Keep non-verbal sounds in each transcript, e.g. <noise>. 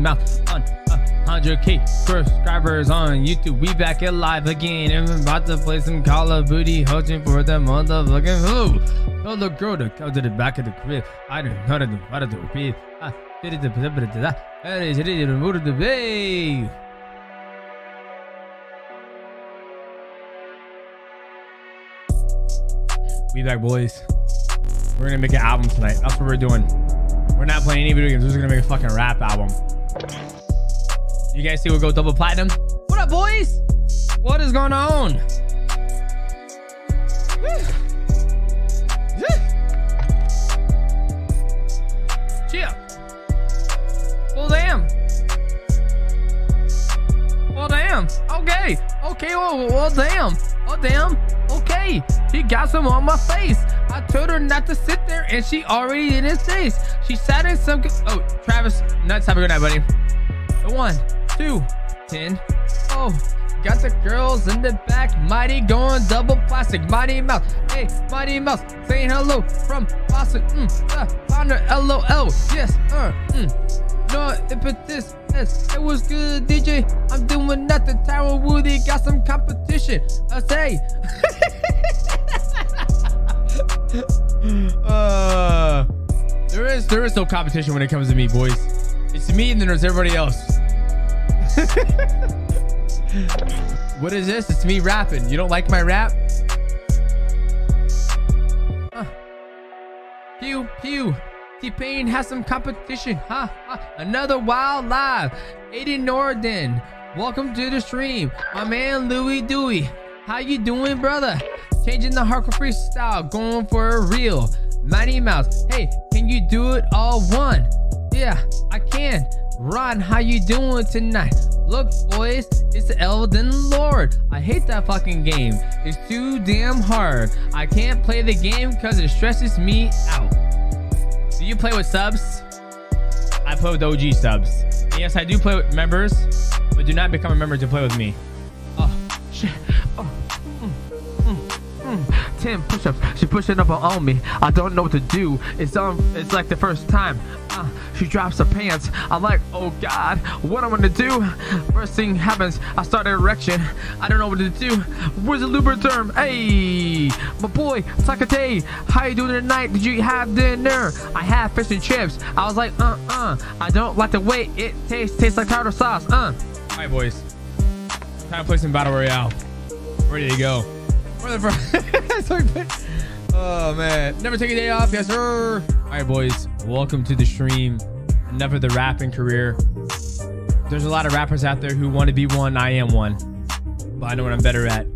Me on a hundred K subscribers on YouTube. We back it live again. I'm about to play some Call of Duty, hoping for the motherfucking who. Told the girl to come to the back of the crib. I don't know how to do how to do it. I did it. That is it. It moved the bay. We back, boys. We're gonna make an album tonight. That's what we're doing. We're not playing any video games. We're just gonna make a fucking rap album. You guys see we go double platinum? What up, boys? What is going on? Chill. Well, damn. Well, damn. Okay. Okay. Well, well, damn. Oh, damn. Okay. She got some on my face. I told her not to sit there, and she already in his face. She sat in some. Oh, Travis. Nuts. Have a good night, buddy. One, two, ten. Oh. Got the girls in the back, Mighty going double plastic, Mighty Mouse. Hey, Mighty Mouse, saying hello from Boston. Mm, uh, founder LOL. Yes, uh, mm. No impetus. Yes, it was good, DJ. I'm doing nothing. Tower Woody got some competition. I say. <laughs> uh, there is there is no competition when it comes to me, boys. It's me and then there's everybody else. <laughs> what is this? It's me rapping. You don't like my rap? Pew, pew. T-Pain has some competition. Ha, ha. Another wild live. Aiden Norden. Welcome to the stream. My man Louis Dewey. How you doing, brother? Changing the hardcore freestyle. Going for a real. Mighty Mouse. Hey, can you do it all one? Yeah, I can. Ron, how you doing tonight? Look, boys, it's Elden Lord. I hate that fucking game. It's too damn hard. I can't play the game because it stresses me out. Do you play with subs? I play with OG subs. And yes, I do play with members, but do not become a member to play with me. Oh, shit. Oh. Mm, mm, mm. 10 push-ups. She pushing up on me. I don't know what to do. It's um, it's like the first time. Uh, she drops her pants. I'm like, oh God, what I'm gonna do? First thing happens, I start an erection. I don't know what to do. Where's the lubriderm? Hey, my boy, Takate, how you doing tonight? Did you have dinner? I had fish and chips. I was like, uh-uh. I don't like the way it tastes. Tastes like tartar sauce. Uh. All right, boys. Time to play some Battle Royale. Ready to go. Where the <laughs> Oh man, never take a day off, yes sir. All right, boys, welcome to the stream. Enough of the rapping career. There's a lot of rappers out there who want to be one. I am one, but I know what I'm better at: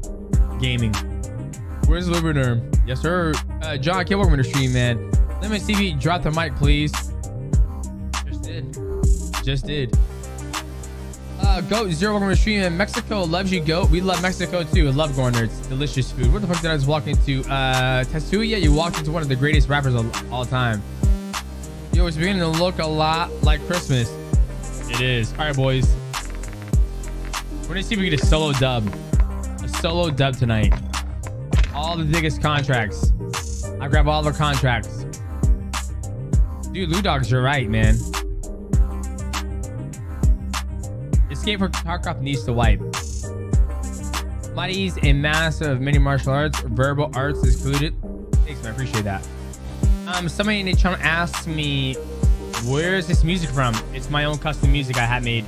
gaming. Where's Lubriderm? Yes sir. Uh, John, can't welcome to the stream, man. Let me see if you drop the mic, please. Just did. Just did. Uh, goat zero welcome to stream in Mexico. Loves you goat. We love Mexico too. I love going there it's delicious food. What the fuck did I just walk into? Uh Tetsuya? You walked into one of the greatest rappers of all time. Yo it's beginning to look a lot like Christmas. It is. All right boys. We're gonna see if we get a solo dub. A solo dub tonight. All the biggest contracts. I grab all the contracts. Dude Lou Dogs you're right man Escape from Tarkov needs to wipe. Mighty's a master of many martial arts, verbal arts included. Thanks, man. I appreciate that. Um, somebody in the channel asked me, where is this music from? It's my own custom music I had made.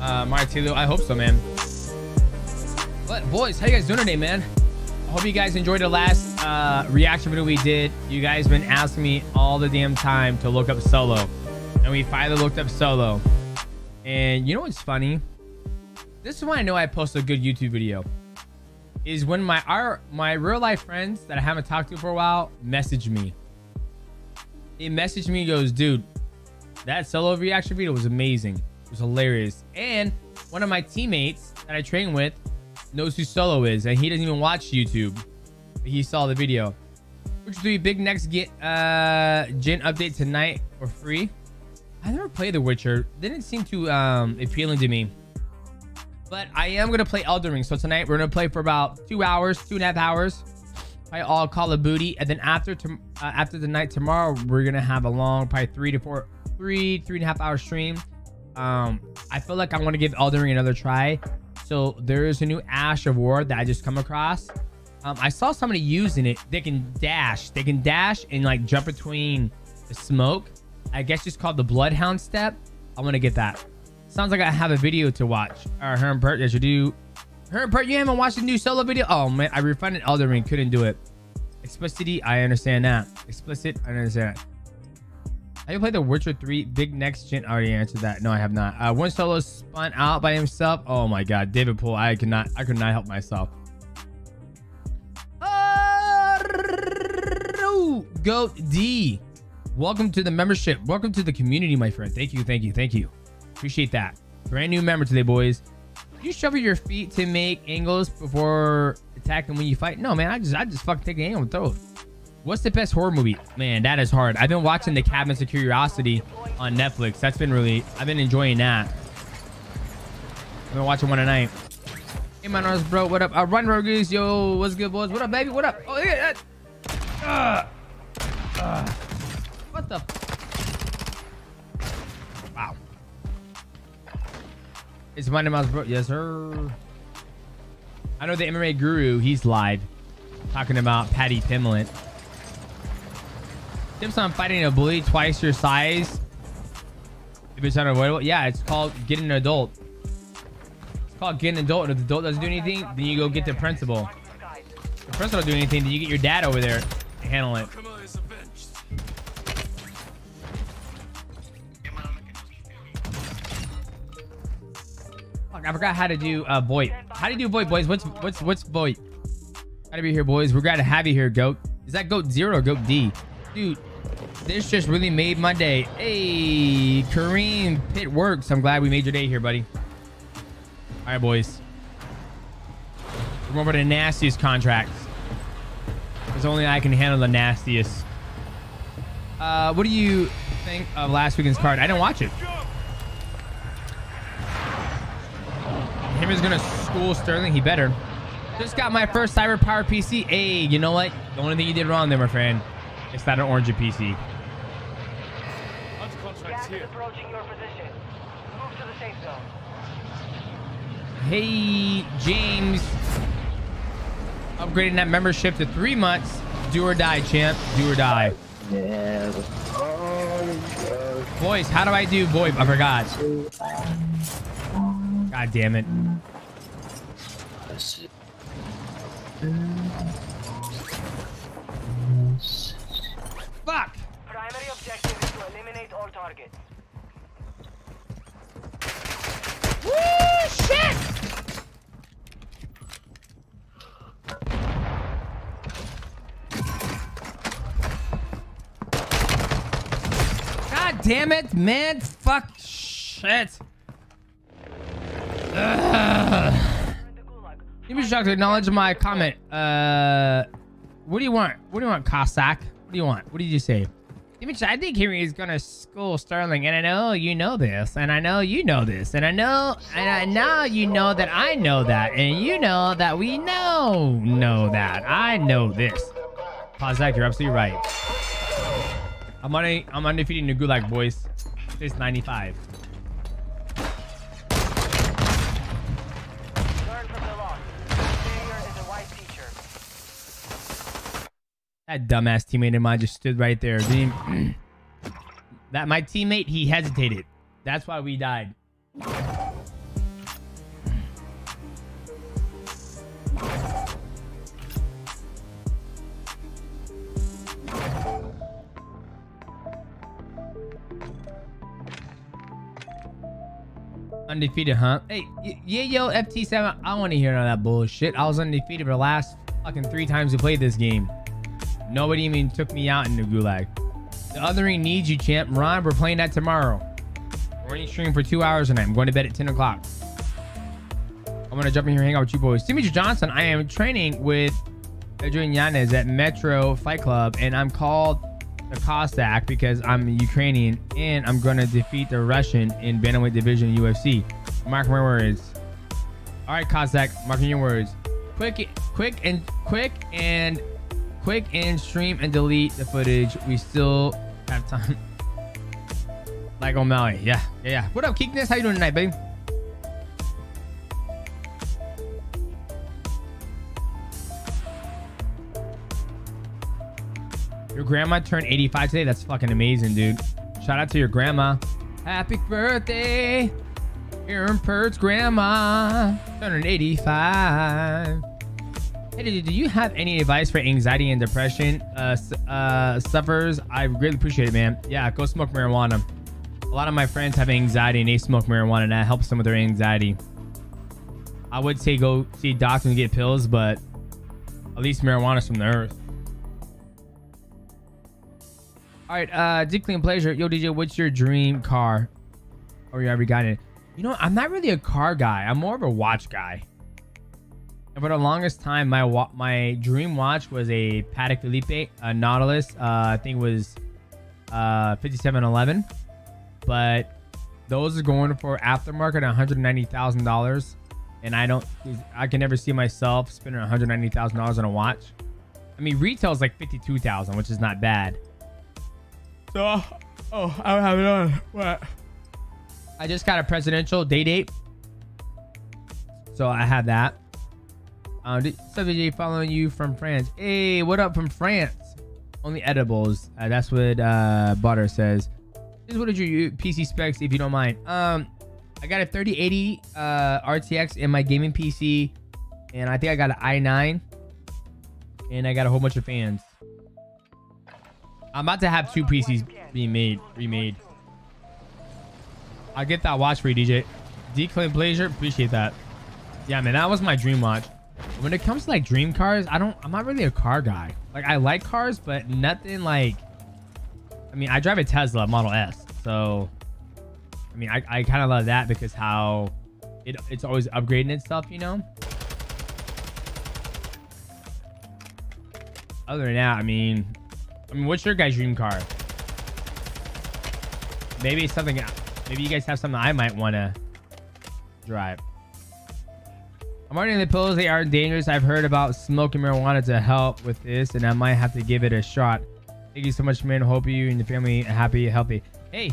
Uh, Martilo, I hope so, man. What, boys, how you guys doing today, man? I hope you guys enjoyed the last uh, reaction video we did. You guys been asking me all the damn time to look up solo. And we finally looked up solo. And you know what's funny? This is when I know I post a good YouTube video. Is when my our my real life friends that I haven't talked to for a while message me. It messaged me goes, dude, that solo reaction video was amazing. It was hilarious. And one of my teammates that I train with knows who Solo is, and he doesn't even watch YouTube. He saw the video. Which be big next get uh gen update tonight for free. I never played The Witcher. Didn't seem too um appealing to me. But I am gonna play Elden Ring. So tonight we're gonna play for about two hours, two and a half hours. Probably all Call of Booty, and then after to, uh, after the night tomorrow, we're gonna have a long, probably three to four, three three and a half hour stream. Um, I feel like I want to give Elden Ring another try. So there is a new Ash of War that I just come across. Um, I saw somebody using it. They can dash. They can dash and like jump between the smoke. I guess it's called the Bloodhound step. I want to get that. Sounds like I have a video to watch. Or her and Bert, yes, you do. Her and Bert, you haven't watched the new solo video? Oh man, I refunded Elden Ring. Couldn't do it. Explicitity, I understand that. Explicit, I understand that. Have you played The Witcher 3 Big Next Gen? I already answered that. No, I have not. Uh, one solo spun out by himself. Oh my god, David Poole. I cannot I could not help myself. Goat D. Welcome to the membership. Welcome to the community, my friend. Thank you, thank you, thank you. Appreciate that. Brand new member today, boys. You shuffle your feet to make angles before attacking when you fight? No, man. I just I just fucking take an angle and throw it. What's the best horror movie? Man, that is hard. I've been watching The Cabinets of Curiosity on Netflix. That's been really, I've been enjoying that. I've been watching one tonight. Hey, my nose, bro. What up? I Run Rogues. Yo, what's good, boys? What up, baby? What up? Oh, yeah. Uh, uh, what the? Wow. It's Monday Mouse, bro. Yes, sir. I know the MMA guru. He's live talking about Paddy Pimblett. Tips on fighting a bully twice your size. If it's unavoidable. Yeah, it's called getting an adult. It's called getting an adult. If the adult doesn't do anything, then you go get the principal. If the principal don't do anything, then you get your dad over there to handle it. I forgot how to do uh Voight. How do you do Voight, boys? What's what's what's Voight? Gotta be here, boys. We're glad to have you here, Goat. Is that Goat Zero or Goat D? Dude, this just really made my day. Hey, Kareem Pit Works. I'm glad we made your day here, buddy. All right, boys. Remember the nastiest contracts. Because only I can handle the nastiest. Uh, what do you think of last weekend's card? I didn't watch it. Him is gonna school Sterling. He better. Just got my first cyber power PC. Hey, you know what? The only thing you did wrong there, my friend, is that an Origin PC. Hey, James. Upgrading that membership to three months. Do or die, champ. Do or die. Yeah. Boys, how do I do boy? I forgot. God damn it. Fuck! Primary objective is to eliminate all targets. Woo, shit! God damn it, man. Fuck shit. Ugh. You be shocked to acknowledge my comment. Uh, what do you want? What do you want, Cossack? What do you want? What did you say? Image, I think Henry is gonna school Sterling, and I know you know this, and I know you know this, and I know, and I now you know that I know that, and you know that we know know that. I know this. Cossack, you're absolutely right. I'm on a, I'm undefeated in the Gulag, boys. It's 95. That dumbass teammate of mine just stood right there. Even- <clears throat> that my teammate, he hesitated. That's why we died. Undefeated, huh? Hey, yeah, yo, FT7. I want to hear of that bullshit. I was undefeated for the last fucking three times we played this game. Nobody even took me out in the gulag. The othering needs you, champ. Ron, we're playing that tomorrow. We're only streaming for two hours tonight. I'm going to bed at 10 o'clock. I'm going to jump in here and hang out with you boys. Demetrious Johnson, I am training with Adrian Yanez at Metro Fight Club, and I'm called the Cossack because I'm Ukrainian, and I'm going to defeat the Russian in Bantamweight Division UFC. Mark my words. All right, Cossack, marking your words. Quick, quick, and quick, and quick and stream and delete the footage. We still have time. <laughs> like O'Malley. Yeah, yeah, yeah. What up, Keekness? How you doing tonight, baby? Your grandma turned 85 today. That's fucking amazing, dude. Shout out to your grandma. Happy birthday, Aaron Pert's grandma. Turning 85. Hey, do do you have any advice for anxiety and depression uh, uh, sufferers? I really appreciate it, man. Yeah, go smoke marijuana. A lot of my friends have anxiety and they smoke marijuana, and that helps them with their anxiety. I would say go see doctors and get pills, but at least marijuana's from the earth. All right, uh, Dick Clean Pleasure. Yo, DJ, what's your dream car? Or you already got it? You know, I'm not really a car guy. I'm more of a watch guy. And for the longest time, my wa- my dream watch was a Patek Philippe, a Nautilus. Uh, I think it was uh 5711. But those are going for aftermarket $190,000. And I don't, I can never see myself spending $190,000 on a watch. I mean, retail is like 52,000, which is not bad. So, oh, I don't have it on. What? I just got a presidential day date. So I have that. Uh, WJ following you from France. Hey, what up from France? Only edibles. Uh, that's what uh, Butter says. This is what your PC specs, if you don't mind. Um, I got a 3080 uh, RTX in my gaming PC, and I think I got an i9, and I got a whole bunch of fans. I'm about to have two PCs being made, remade. I'll get that watch for you, DJ. Declan Blazer, appreciate that. Yeah, man, that was my dream watch. When it comes to like dream cars, I don't, I'm not really a car guy. Like I like cars, but nothing like. I mean, I drive a Tesla Model S, so I mean, I, I kind of love that because how it it's always upgrading stuff, you know. Other than that, I mean, I mean, what's your guys' dream car? Maybe something. Maybe you guys have something I might want to drive. I'm ordering the pills. They are dangerous. I've heard about smoking marijuana to help with this, and I might have to give it a shot. Thank you so much, man. Hope you and your family are happy, healthy. Hey,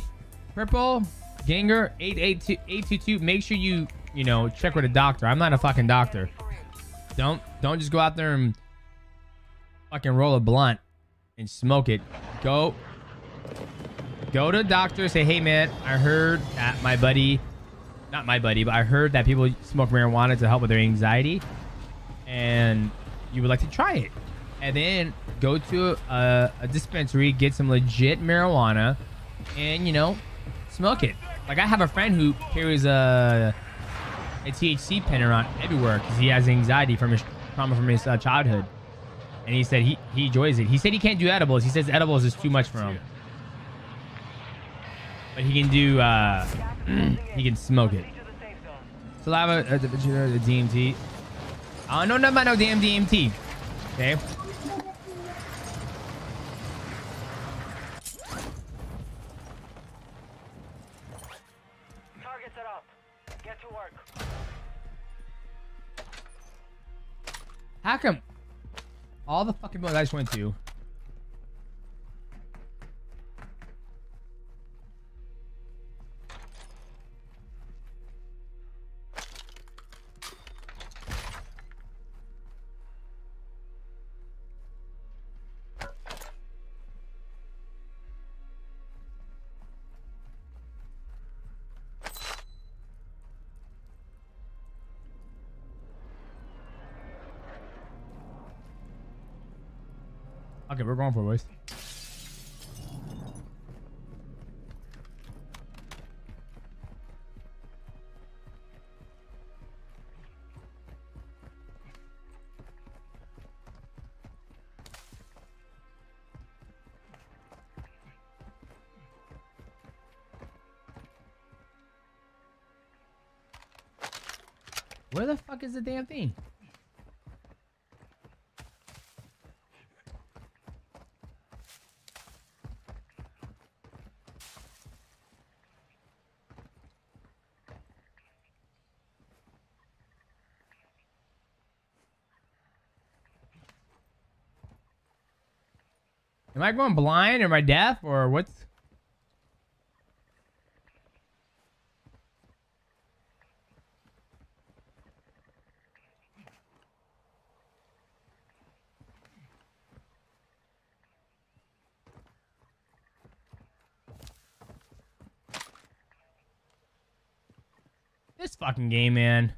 Purple Ganger 882 Make sure you you know check with a doctor. I'm not a fucking doctor. Don't don't just go out there and fucking roll a blunt and smoke it. Go go to the doctor. Say, hey man, I heard that my buddy, not my buddy, but I heard that people smoke marijuana to help with their anxiety, and you would like to try it. And then go to a, a dispensary, get some legit marijuana, and you know, smoke it. Like I have a friend who carries a a THC pen around everywhere because he has anxiety from his trauma from his uh, childhood, and he said he he enjoys it. He said he can't do edibles. He says edibles is too much for him, but he can do uh <clears throat> he can smoke it. To the. Saliva, uh, the, the DMT. I don't know nothing about no damn DMT. Okay. Targets are up. Get to work. How come all the fucking buildings I just went to? Okay, we're going for boys. Where the fuck is the damn thing? Am I going blind? Or am I deaf? Or what's... This fucking game, man.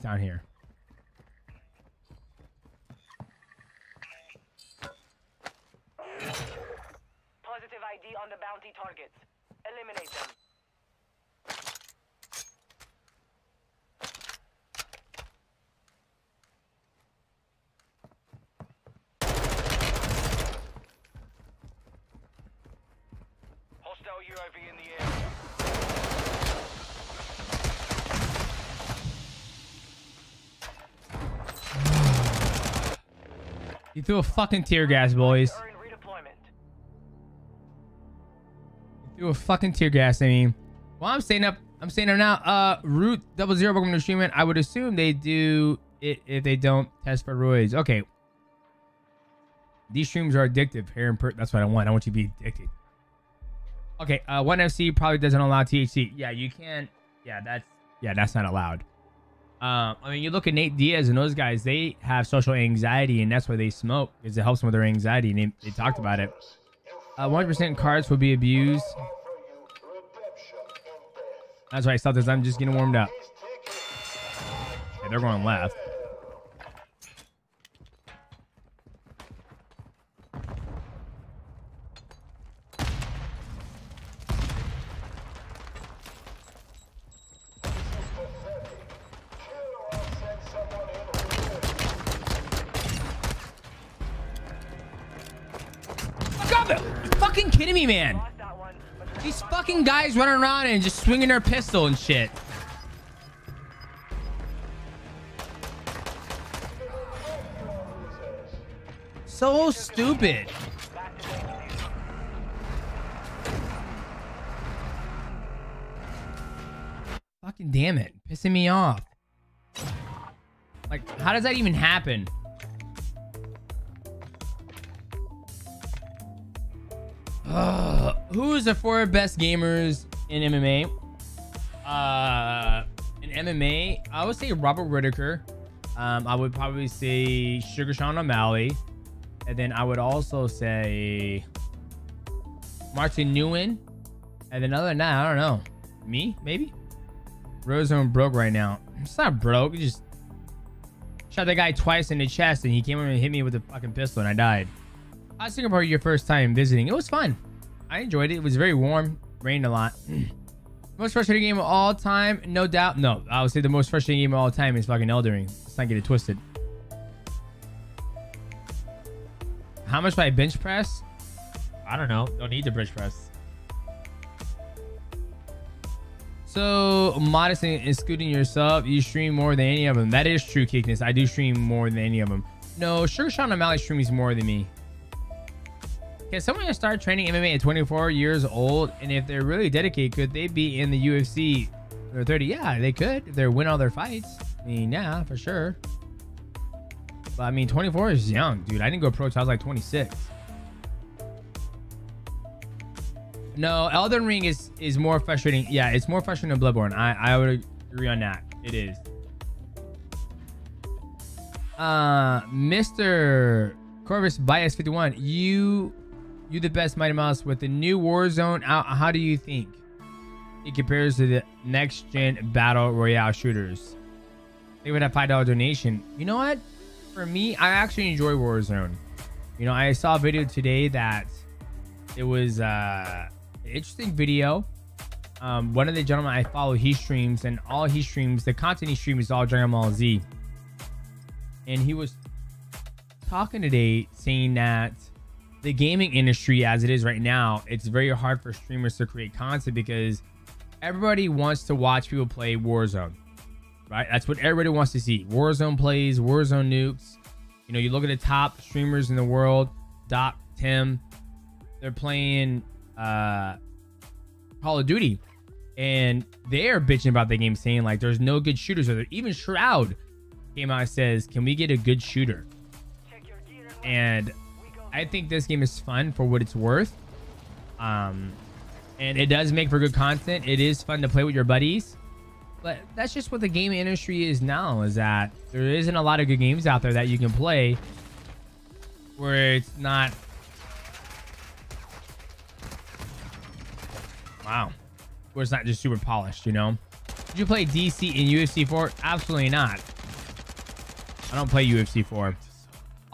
Down here. Positive ID on the bounty targets. Eliminate them. Hostile UAV in the area. You threw a fucking tear gas, boys. You threw a fucking tear gas. I mean, well, I'm staying up. I'm staying up now. Uh, root double zero. Welcome to streaming. I would assume they do it if they don't test for roids. Okay. These streams are addictive. Here in per- that's what I want. I want you to be addicted. Okay. Uh, one FC probably doesn't allow THC. Yeah, you can't. Yeah, that's yeah, that's not allowed. Um, I mean, you look at Nate Diaz and those guys, they have social anxiety, and that's why they smoke, because it helps them with their anxiety, and they, they talked about it. Uh, 100% cards will be abused. That's right, Celtics. I'm just getting warmed up. They're going left. Fucking kidding me, man? These fucking guys running around and just swinging their pistol and shit. So stupid. Fucking damn it. Pissing me off. Like, how does that even happen? <sighs> Who is the four best gamers in MMA? Uh, in MMA, I would say Robert Whitaker. Um, I would probably say Sugar Sean O'Malley. And then I would also say Martin Nguyen. And then other than that, I don't know. Me, maybe? Rozone broke right now. It's not broke. Just shot that guy twice in the chest and he came over and hit me with a fucking pistol and I died. Was Singapore your first time visiting. It was fun. I enjoyed it. It was very warm. Rained a lot. <clears throat> most frustrating game of all time? No doubt. No, I would say the most frustrating game of all time is fucking Elden Ring. Let's not get it twisted. How much do I bench press? I don't know. Don't need the bench press. So modest and, scooting yourself, you stream more than any of them. That is true, Kickness. I do stream more than any of them. No, Sugar Sean O'Malley streams more than me. Can someone just start training MMA at 24 years old? And if they're really dedicated, could they be in the UFC? They're 30. Yeah, they could. They win all their fights. I mean, yeah, for sure. But I mean, 24 is young, dude. I didn't go pro I was like 26. No, Elden Ring is is more frustrating. Yeah, it's more frustrating than Bloodborne. I I would agree on that. It is. Uh, Mr. Corvus Bias 51, you you the best Mighty Mouse with the new Warzone out. How do you think it compares to the next gen battle royale shooters? They would have five dollar donation. You know what? For me, I actually enjoy Warzone. You know, I saw a video today that it was uh an interesting video. Um, one of the gentlemen I follow, he streams, and all he streams, the content he streams is all Dragon Ball Z. And he was talking today saying that the gaming industry, as it is right now, it's very hard for streamers to create content because everybody wants to watch people play Warzone, right? That's what everybody wants to see. Warzone plays, Warzone nukes. You know, you look at the top streamers in the world, Doc, Tim, they're playing uh Call of Duty, and they're bitching about the game, saying like there's no good shooters. Or even Shroud came out and says, "Can we get a good shooter?" And And we go. I think this game is fun for what it's worth. Um, and it does make for good content. It is fun to play with your buddies. But that's just what the game industry is now, is that there isn't a lot of good games out there that you can play where it's not Wow. Where it's not just super polished, you know? Did you play DC in UFC 4? Absolutely not. I don't play UFC 4.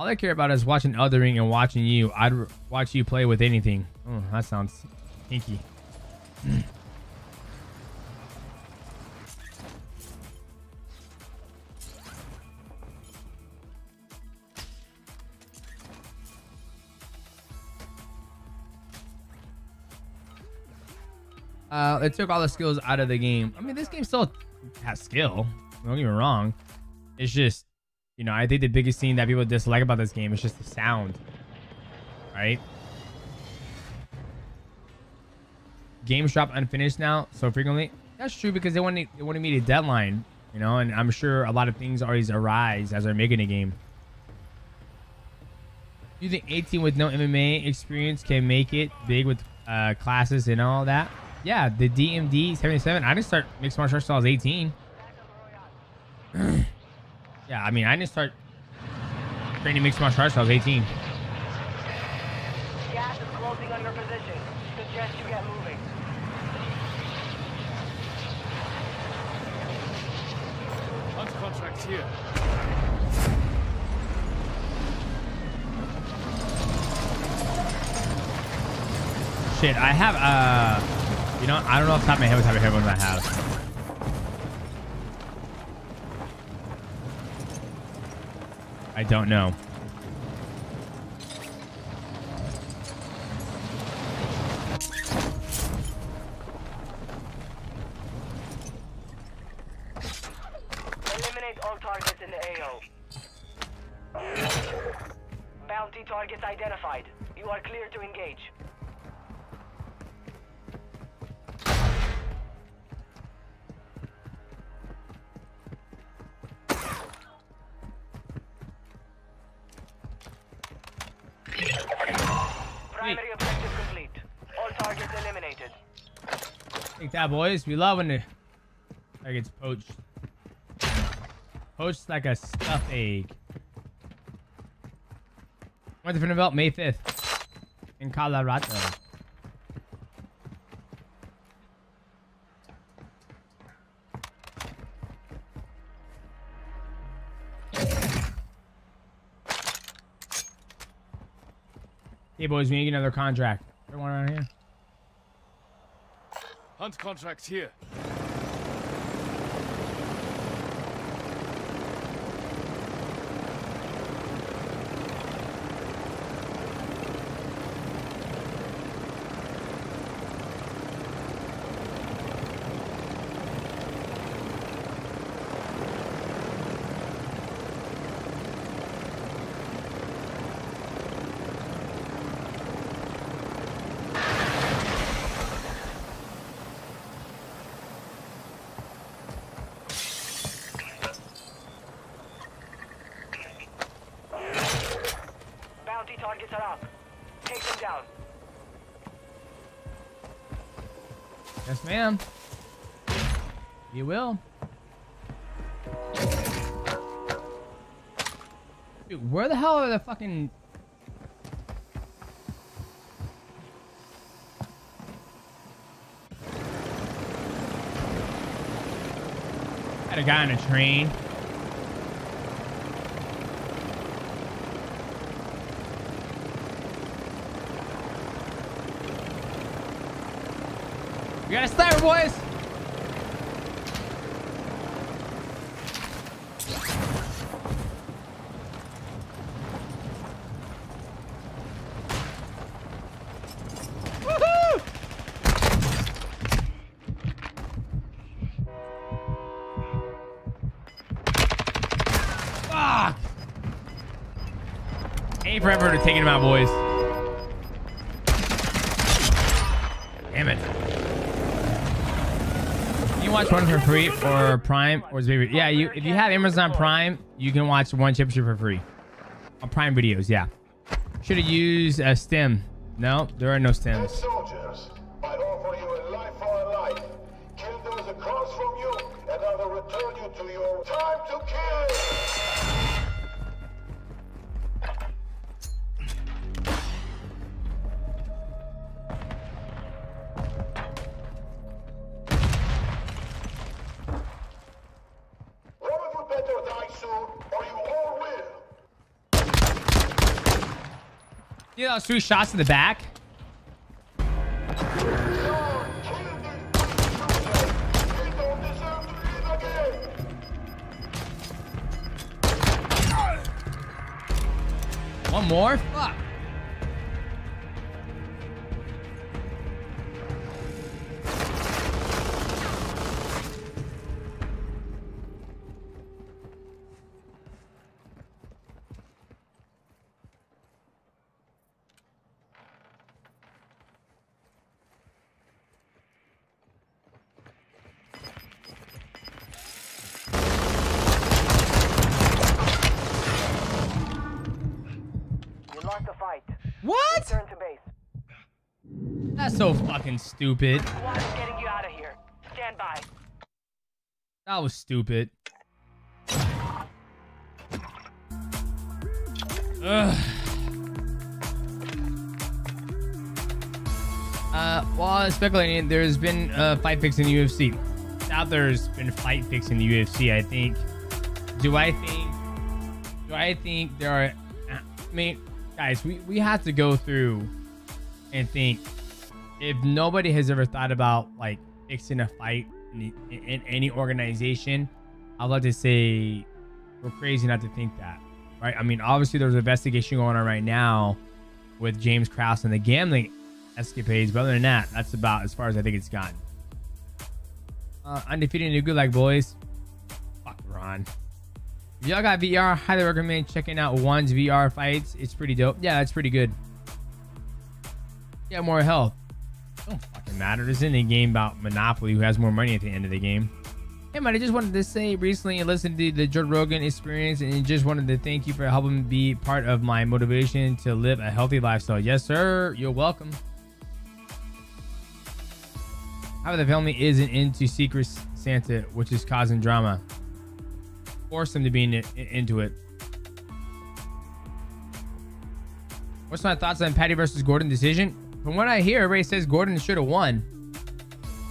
All I care about is watching Othering and watching you. I'd watch you play with anything. Oh, that sounds kinky. <clears throat> Uh, it took all the skills out of the game. I mean, this game still has skill. Don't get me wrong. It's just, you know, I think the biggest thing that people dislike about this game is just the sound. Right? Games drop unfinished now so frequently. That's true because they want to, they want to meet a deadline, you know, and I'm sure a lot of things always arise as they're making a game. You think 18 with no MMA experience can make it big with uh, classes and all that? Yeah, the DMD 77. I didn't start mixed martial arts till I was 18. <clears throat> yeah, I mean, I didn't start training mixed martial arts I was 18. Gas is closing on your position. Suggest you get moving. Hunt contract here. Shit, I have, uh, you know, I don't know off the top of my head what type of headphones I have. I don't know. That, boys. We love when the like it's poached. Poached like a stuffed egg. Went to Finnerbelt May 5th in Colorado. Hey, boys, we need another contract. Everyone around here? Hunt contracts here. Bounty targets are up. Take them down. Yes, ma'am. You will. Dude, where the fucking... Had a guy on a train. We got a sniper, boys! Woohoo! Fuck! To taking him out, boys. Damn it. can watch one for free or Prime or Xavier. Yeah, you if you have Amazon Prime, you can watch one championship for free on Prime Videos. Yeah, should have used a stem. No, there are no stems. Three shots in the back? That's so fucking stupid. Getting you out of here. Stand by. That was stupid. Ugh. Uh, while speculating, there's been a fight fix in the UFC. Now there's been fight fix in the UFC. I think. Do I think? Do I think there are? I mean, guys, we we have to go through and think if nobody has ever thought about like fixing a fight in, in, in any organization, I'd like to say we're crazy not to think that, right? I mean, obviously there's an investigation going on right now with James Krause and the gambling escapades, but other than that, that's about as far as I think it's gotten. Uh, undefeated in the Gulag boys. Fuck Ron. If y'all got VR, I highly recommend checking out One's VR fights. It's pretty dope. Yeah, that's pretty good. Yeah, more health. Matter. This isn't a game about Monopoly who has more money at the end of the game. Hey man, I just wanted to say recently I listened to the Joe Rogan experience and just wanted to thank you for helping be part of my motivation to live a healthy lifestyle. Yes, sir. You're welcome. How the family isn't into Secret Santa, which is causing drama? Force them to be in it, into it. What's my thoughts on Paddy versus Gordon decision? From what I hear, everybody says Gordon should have won.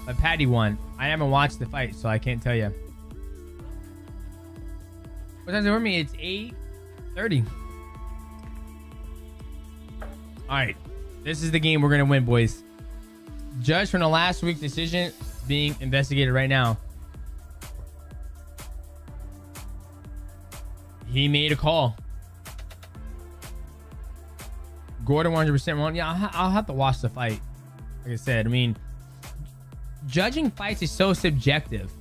But Paddy won. I haven't watched the fight, so I can't tell you. What time's it for me? It's 8.30. Alright. This is the game we're going to win, boys. Judge from the last week's decision being investigated right now. He made a call. Gordon 100% won. Yeah, I'll, I'll have to watch the fight. Like I said, I mean, judging fights is so subjective,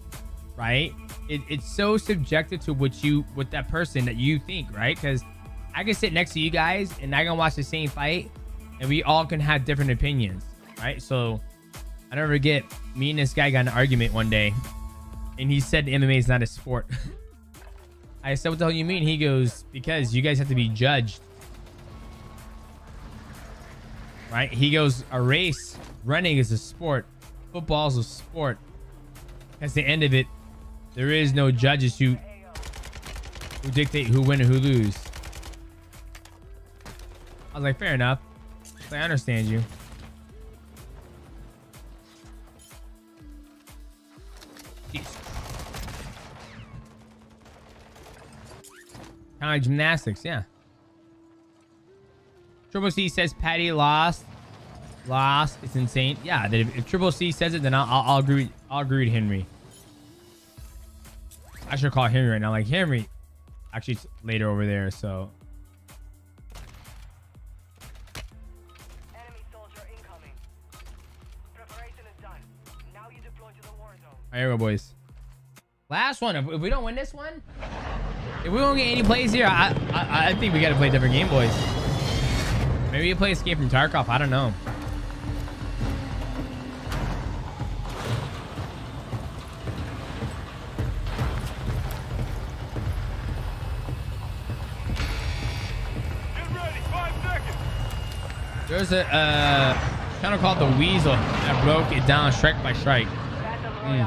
right? It, it's so subjective to what you, what that person that you think, right? Because I can sit next to you guys and I can watch the same fight, and we all can have different opinions, right? So I never forget me and this guy got an argument one day, and he said MMA is not a sport. <laughs> I said, "What the hell you mean?" He goes, "Because you guys have to be judged." Right? He goes, a race, running is a sport, football's a sport. That's the end of it. There is no judges who who dictate who win and who lose. I was like, fair enough. I understand you. Jeez. Kind of like gymnastics, yeah. Triple C says Paddy lost. Lost. It's insane. Yeah, if, if Triple C says it, then I'll, I'll, I'll agree. I'll agree with Henry. I should call Henry right now. Like Henry, actually, it's later over there. So Enemy soldier incoming. Preparation is done. Now you deploy to the war zone. All right, here we go, boys. Last one. If, if we don't win this one, if we don't get any plays here, I I, I think we got to play a different game, boys. Maybe you play Escape from Tarkov. I don't know. There's a uh, of called The Weasel that broke it down strike by strike. Mm.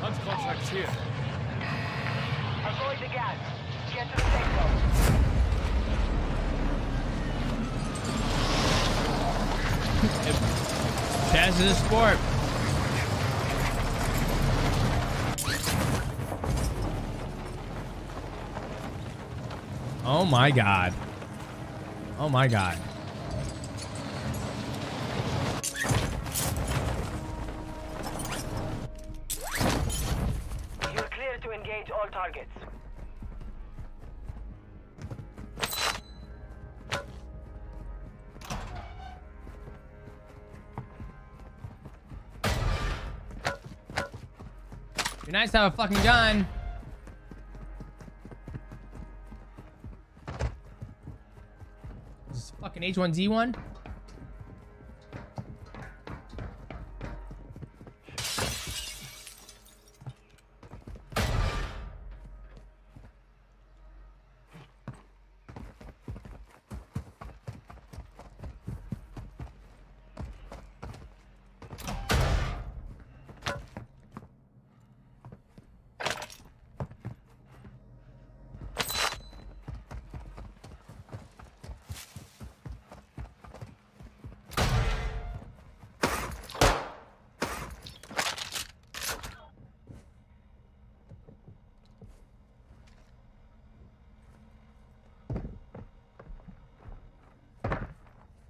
Hunt contracts here. Chaz is a sport. Oh my god. Oh my god. You're clear to engage all targets. Nice to have a fucking gun. Is this fucking H1Z1?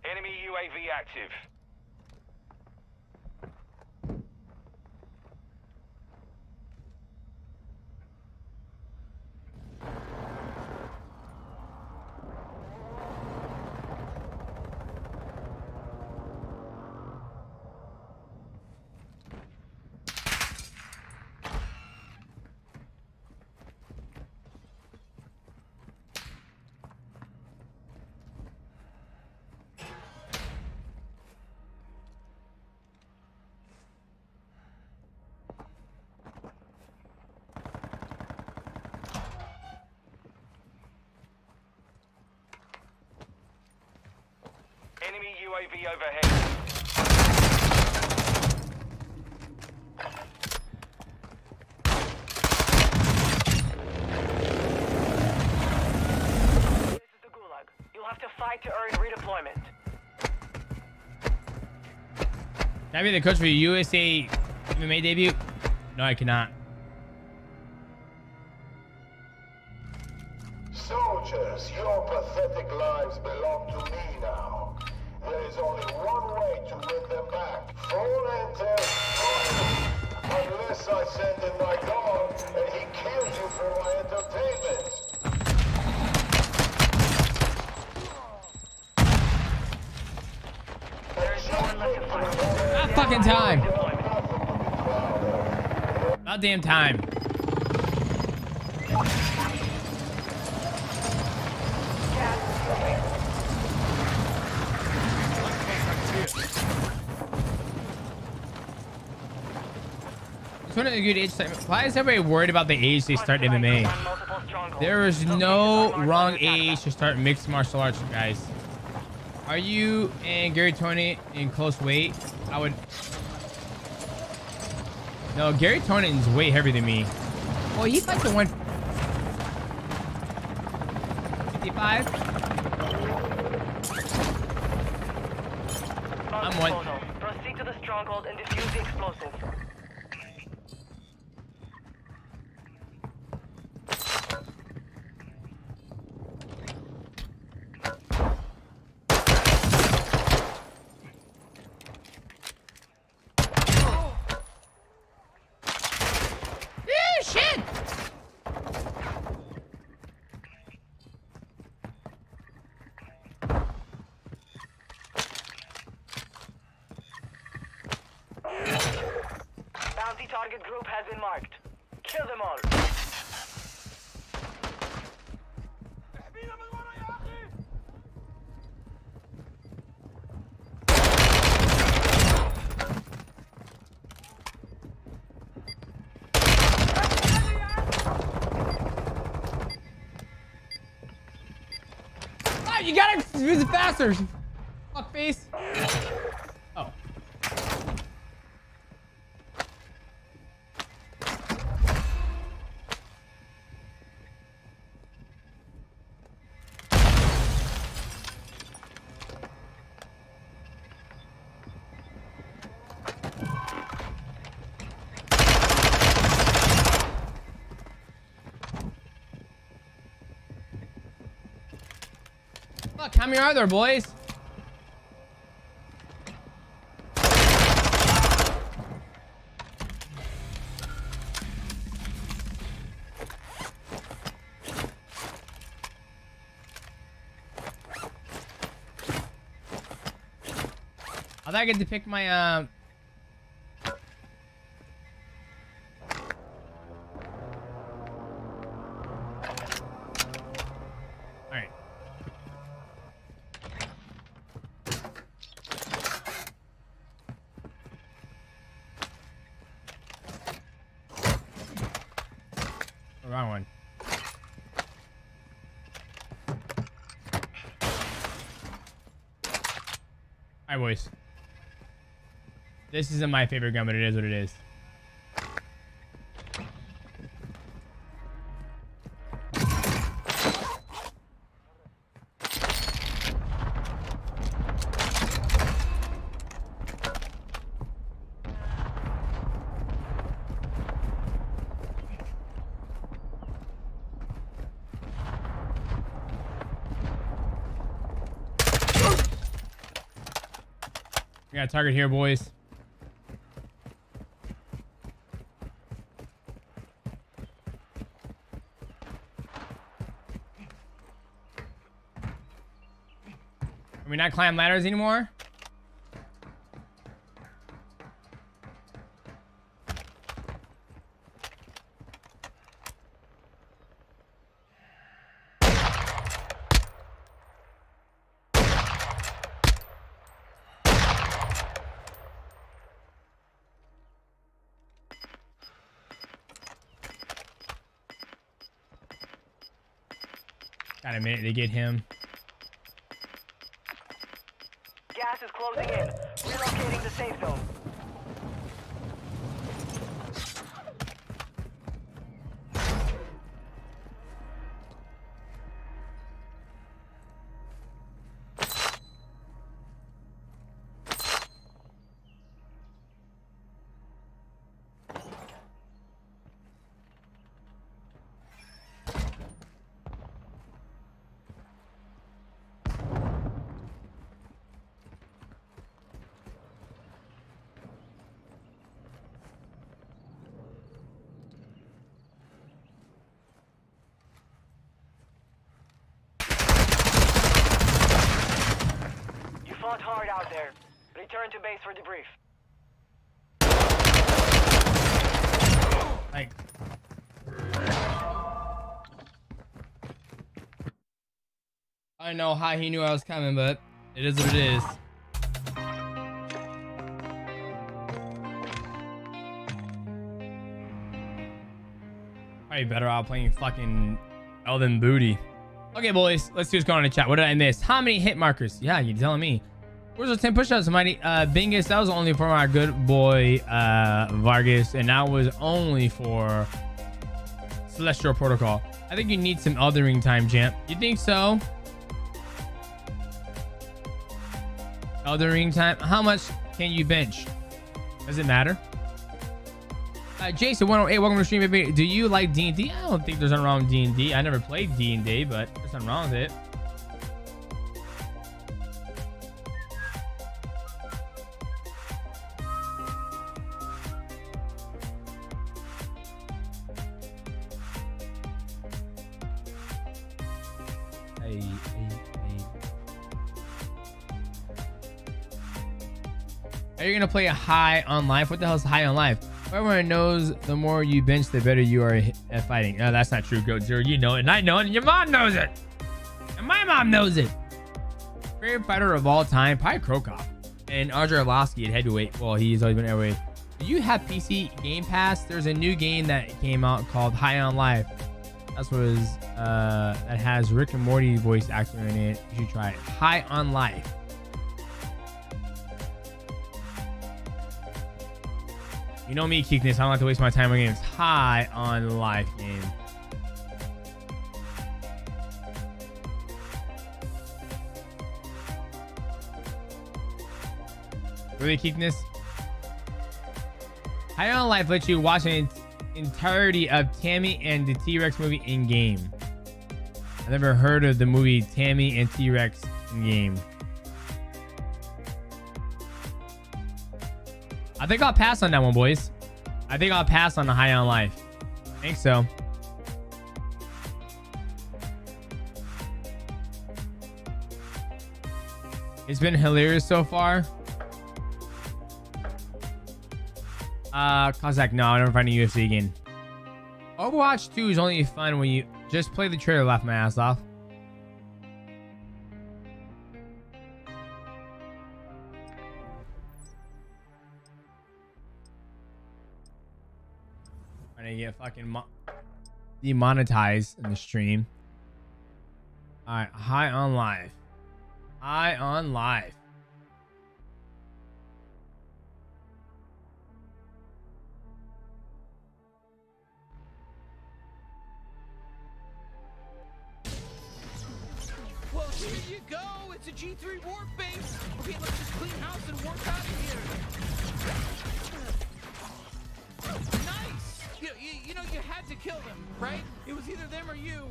Enemy UAV active. Overhead. This is the Gulag. You'll have to fight to earn redeployment. Can I be the coach for your USA MMA debut? No, I cannot. About damn time. Of good age. Why is everybody worried about the age they start MMA? There is no wrong age to start mixed martial arts, guys. Are you and Gary Tony in close weight? I would. No, Garry Tonon way heavier than me. Well, he's like the one. 55? On I'm one- disposal. Proceed to the stronghold and defuse the explosives. Yeah, shit! Bounty target group has been marked. Kill them all. moves it faster. Many are there, boys? I get to pick my um. Alright, boys. This isn't my favorite gun, but it is what it is. Got a target here, boys. Can we not climb ladders anymore? To get him. Know how he knew I was coming, but it is what it is. Probably better off playing fucking Elden Booty. Okay, boys, let's see what's going on in the chat. What did I miss? How many hit markers? Yeah, you're telling me. Where's those 10 push-ups, mighty? Uh, Bingus, that was only for my good boy, uh, Vargas, and that was only for Celestial Protocol. I think you need some othering time, champ. You think so? Othering time? How much can you bench? Does it matter? Uh, Jason 108, welcome to the stream, baby. Do you like D&D? I don't think there's nothing wrong with D&D. I never played D&D, but there's nothing wrong with it. Gonna play high on life? What the hell is high on life? Everyone knows the more you bench, the better you are at fighting. No, that's not true, Goat Zero. You know it, and I know it, and your mom knows it. And my mom knows it. Favorite fighter of all time, probably Cro Cop. And Andre Arlovsky at heavyweight. Well, he's always been heavyweight. Do you have PC Game Pass? There's a new game that came out called High on Life. That's what is uh that has Rick and Morty voice actor in it. You should try it. High on Life. You know me, Keekness. I don't like to waste my time on games. High on Life game. Really, Keekness? High on Life lets you watch an entirety of Tammy and the T-Rex movie in game. I've never heard of the movie Tammy and T-Rex in I think I'll pass on that one, boys. I think I'll pass on the High on Life. I think so. It's been hilarious so far. Uh, Kazakh, no, I never find a UFC again. Overwatch 2 is only fun when you just play the trailer, laugh my ass off. Fucking mo- demonetized in the stream. Alright, high on live. High on live. Well, here you go. It's a G3 warp base. Okay, let's just clean house and warp out had to kill them, right? It was either them or you,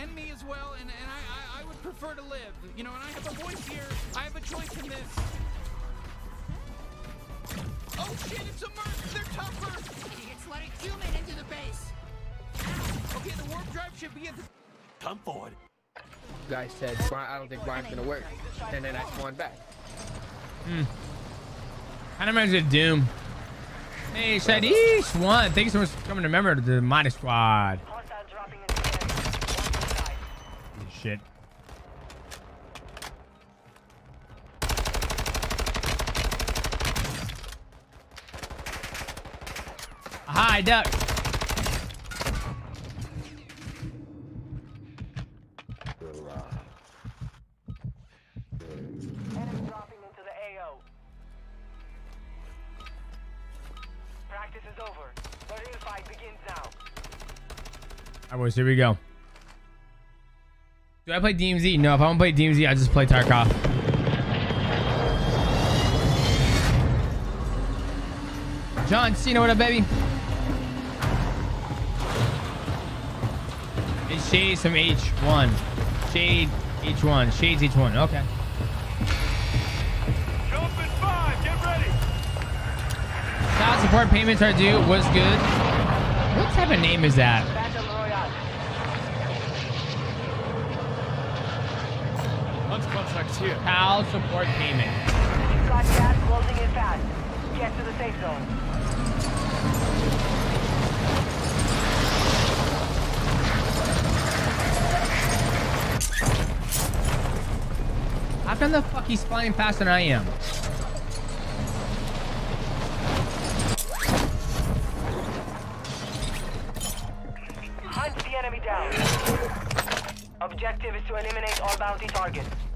and me as well. And, and I, I, I would prefer to live. You know, and I have a voice here. I have a choice in this. Oh shit! It's a merc. They're tougher. Idiots let a human into the base. Okay, the warp drive should be at the. Come forward. guy said, "Brian, I don't think Brian's gonna work. And then I spawned back. Hmm. Kind of reminds me of Doom. Hey, Shadish one. Thanks so much for coming to member to the Mighty Squad. Shit. Hi, duck. Boys, here we go. Do I play DMZ? No, if I don't play DMZ, I just play Tarkov. John Cena, what up, baby? It's Shades from H1. Shade H1. Shades H1. Okay. Jump five. Get ready. Support payments are due. Was good. What type of name is that? Battle Royale. Hunt contract here. Child support. You've got gas closing in fast. Get to the safe zone. How come the fuck he's flying faster than I am? Hunt the enemy down. Objective is to eliminate all bounty targets.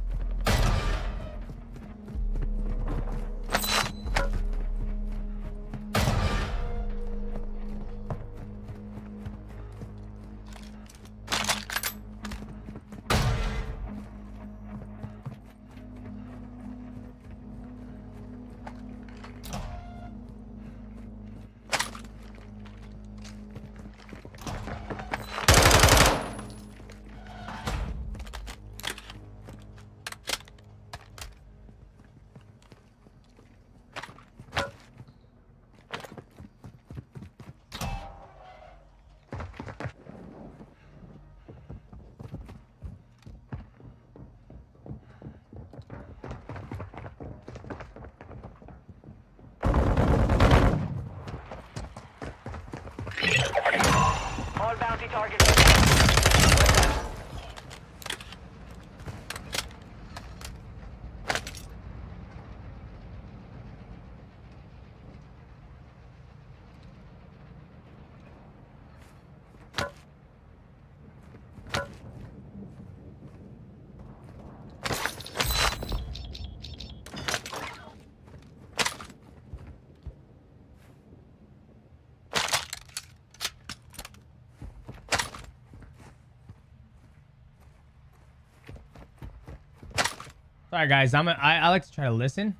Sorry, guys. I'm a, I, I like to try to listen.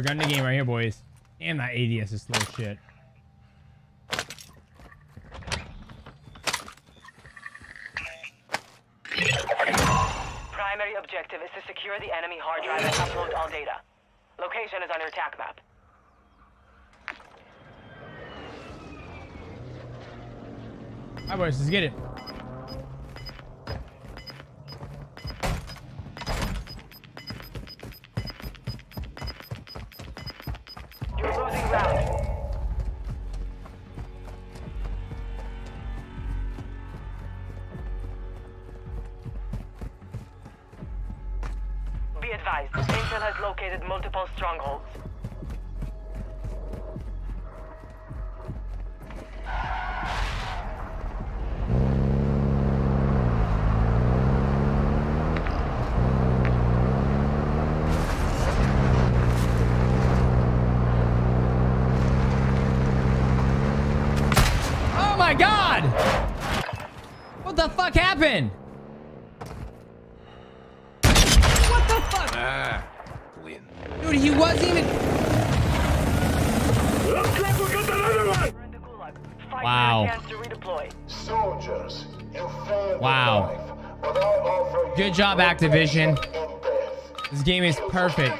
Ever gun the game right here, boys. Damn, that ADS is slow shit. Primary objective is to secure the enemy hard drive and upload all data. Location is on your attack map. Right, boys, let's get it. Fuck happened? What the fuck? Ah, Lin. Dude, he wasn't even. You're in the gulag. Fight Wow. for a chance to redeploy. Soldiers, you Wow. life, but I offer you Good job, Activision. This game is perfect.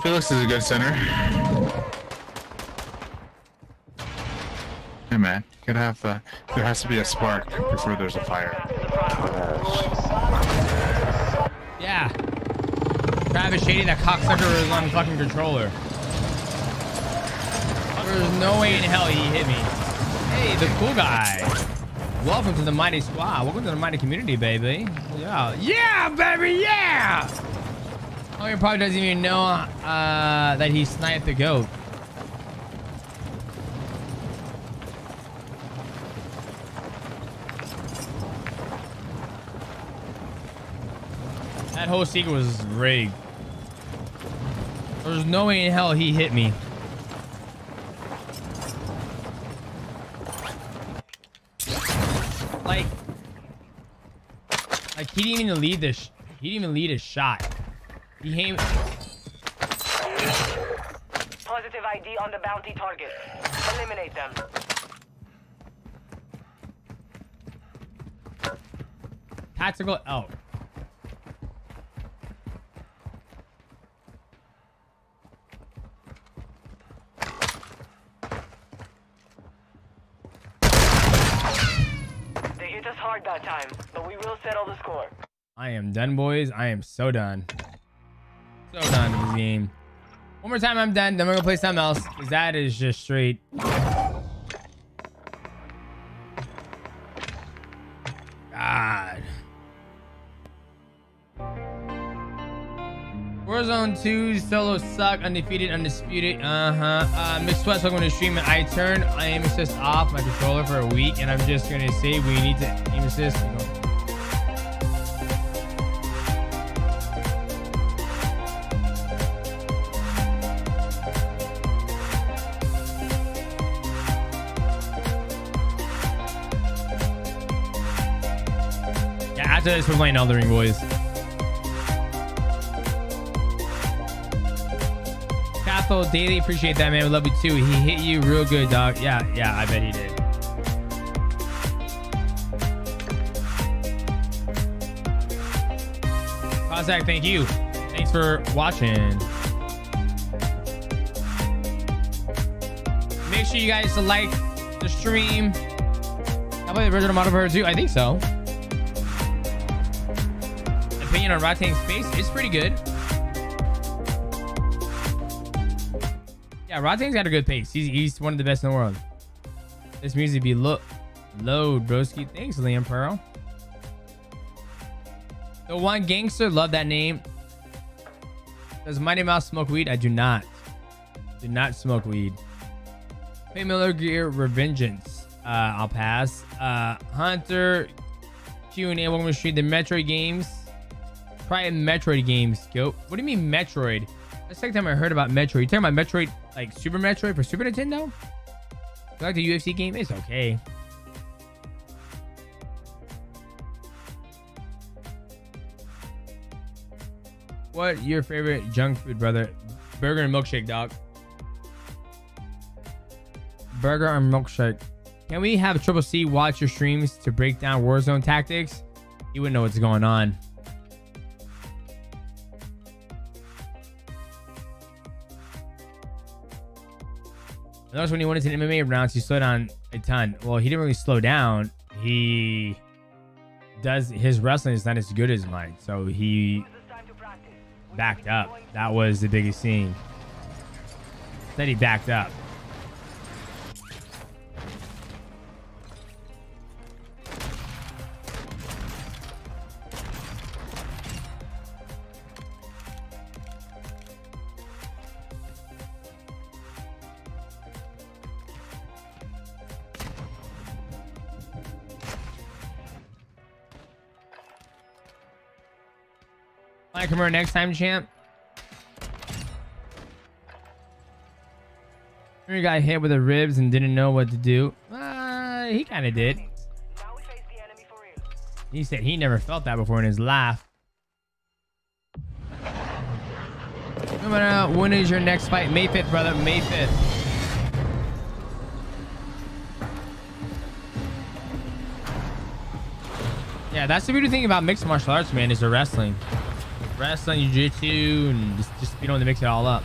Felix is a good center. Hey man, you gotta have uh, there has to be a spark before there's a fire. Yeah. Travis Shady, that cocksucker was on the fucking controller. There's no way in hell he hit me. Hey, the cool guy. Welcome to the mighty squad. Welcome to the mighty community, baby. Yeah, yeah, baby, yeah. He probably doesn't even know uh, that he sniped the goat. That whole secret was rigged. There's no way in hell he hit me. Like, like he didn't even lead this. He didn't even lead a shot. He came. Positive ID on the bounty target. Eliminate them. Tactical. Oh. They hit us hard that time, but we will settle the score. I am done, boys. I am so done. So done with this game. One more time, I'm done. Then we're gonna play something else. 'cause that is just straight. God. Warzone 2 solo suck, undefeated, undisputed. Uh-huh. Uh Mixed West, welcome to stream. I turned aim assist off my controller for a week, and I'm just gonna say we need to aim assist. After this, we're playing Elden Ring, boys. Catho Daily, appreciate that, man. We love you too. He hit you real good, dog. Yeah, yeah, I bet he did. Zach, thank you. Thanks for watching. Make sure you guys like the stream. I play the original model for her too. I think so. Opinion on Rodtang's face is pretty good. Yeah, Rodtang's got a good pace. He's, he's one of the best in the world. This music be lo load, broski. Thanks, Liam Pearl. The one gangster, love that name. Does Mighty Mouse smoke weed? I do not. Do not smoke weed. Pay Miller Gear Revengeance. Uh, I'll pass. Uh, Hunter Q and A. Welcome to stream the Metroid games. Try a Metroid game, Go. What do you mean Metroid? That's the second time I heard about Metroid. You talking about Metroid, like Super Metroid for Super Nintendo? You like the UFC game? It's okay. What your favorite junk food, brother? Burger and milkshake, dog. Burger and milkshake. Can we have Triple C watch your streams to break down Warzone tactics? He wouldn't know what's going on. Noticed when he went into the MMA rounds, he slowed down a ton. Well, he didn't really slow down. He does his wrestling is not as good as mine, so he backed up. That was the biggest thing. Said he backed up. Like him next time, champ. Remember got hit with the ribs and didn't know what to do. Uh, he kind of did. He said he never felt that before in his life. Coming out, when is your next fight? May 5th, brother. May 5th. Yeah, that's the beautiful thing about mixed martial arts, man, is the wrestling. Wrestling, jiu-jitsu, and just, just being able to mix it all up.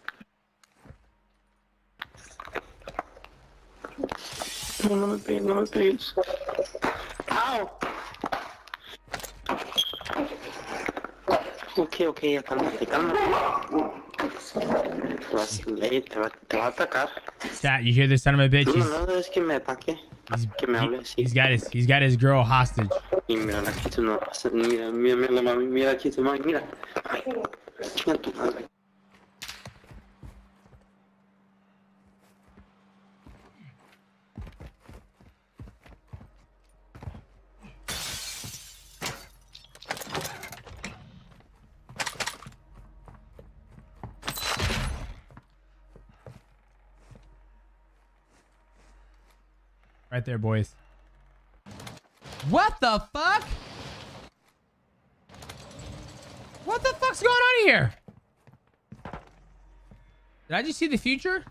me pegues, no me pegues. ¡Au! Ok, ok, ya cálmate, cálmate. Te vas, te va, te va a atacar. Chat, you hear this son of a bitch? Tú no, no, es que me ataque. Que me hable así. he's got his he's got his girl hostage. Y mira, aquí tú no vas a- Mira, mira, mira, mami, mira aquí tu mami, mira. Right there, boys. What the fuck? What the fuck's going on here? Did I just see the future?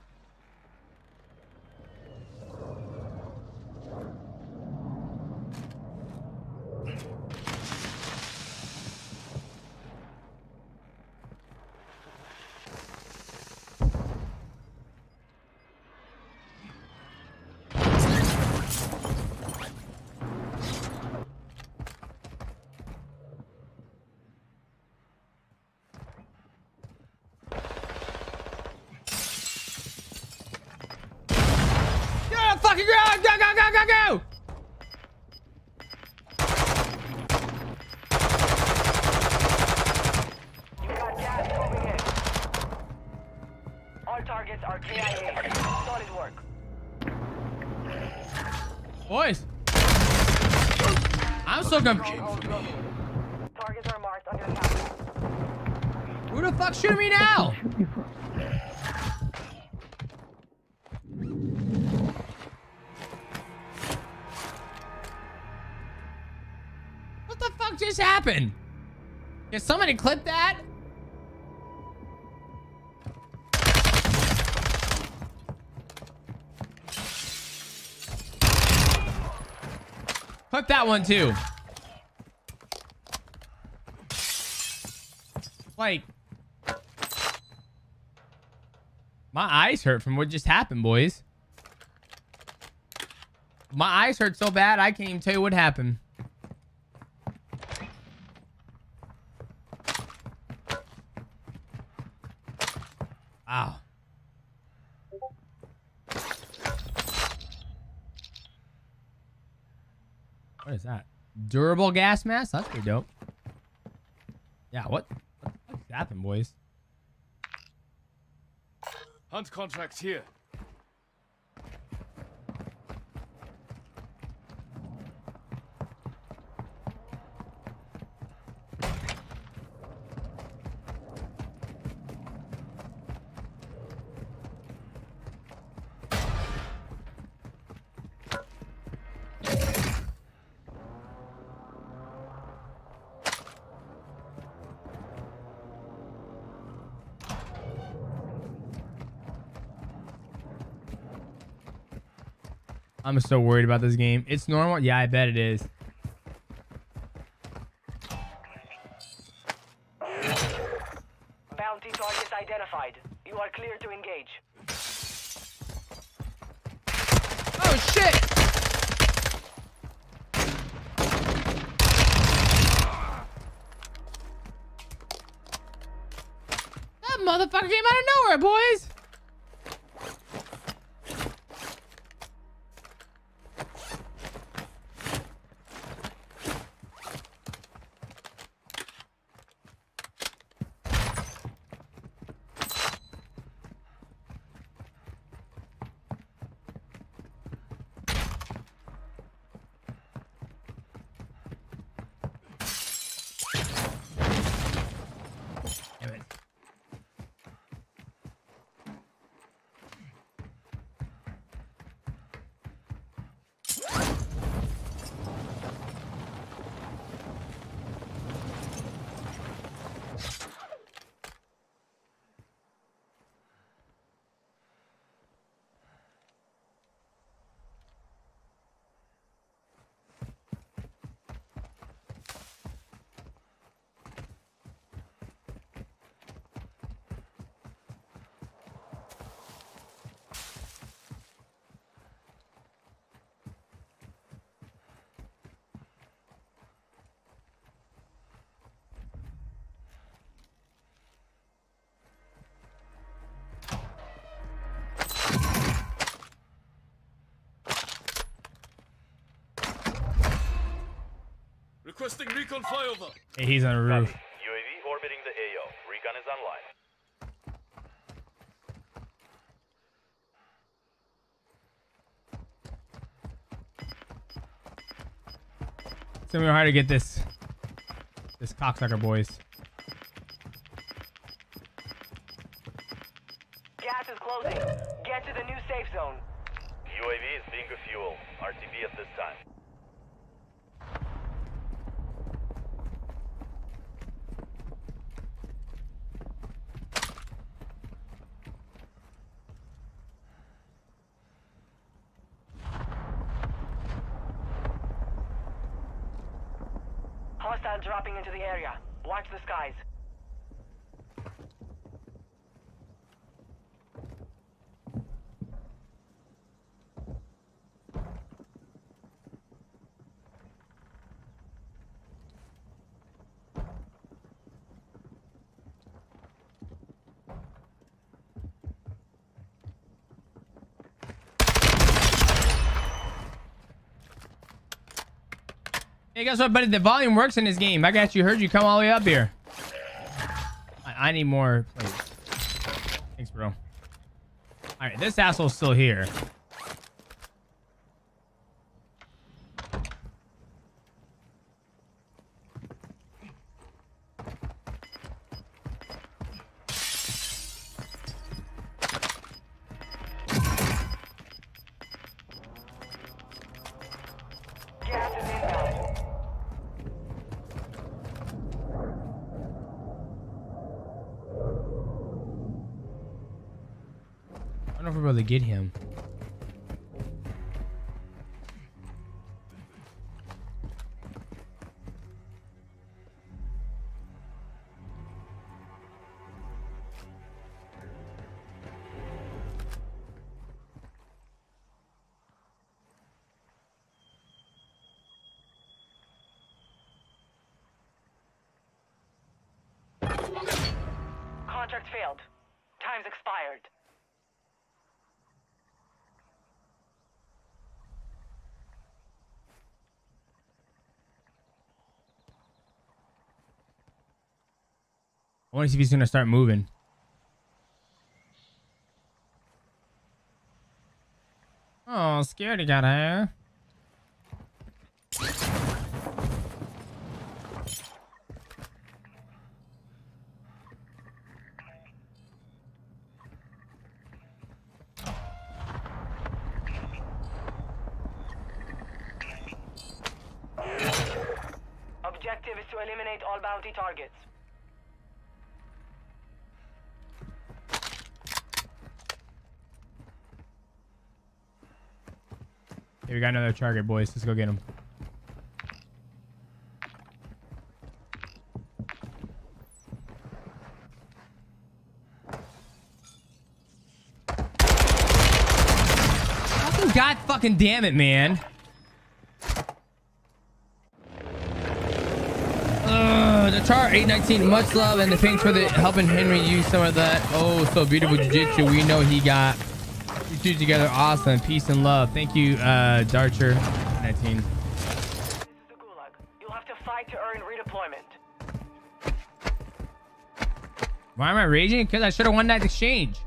One too. Like, my eyes hurt from what just happened, boys. My eyes hurt so bad, I can't even tell you what happened. Wow. What is that? Durable gas mask? That's pretty dope. Yeah, what? What's happened, boys? Hunt contracts here. I'm so worried about this game. It's normal? Yeah, I bet it is. Bounty targets identified. You are clear to engage. Oh, shit! That motherfucker came out of nowhere, boys! Damn it. Requesting recon flyover. Hey, he's on a roof. UAV orbiting the AO. Recon is online. It's gonna be hard to get this this cocksucker, boys. Gas is closing. Get to the new safe zone. UAV is being refueled. RTB Hostile dropping into the area. Watch the skies. Hey, guess what, buddy? The volume works in this game. I got you. Heard you come all the way up here. I, I need more. Thanks, bro. All right, this asshole's still here. Get him. Want to see if he's gonna start moving. Oh, scaredy cat, huh? Objective is to eliminate all bounty targets. Got another target, boys. Let's go get him. God fucking damn it, man. Ugh, the char 819, much love, and thanks for the helping Henry use some of that. Oh, so beautiful jiu-jitsu. We know he got two together awesome. Peace and love. Thank you, uh, Darcher 19. You'll have to fight to earn redeployment. Why am I raging? Because I should have won that exchange.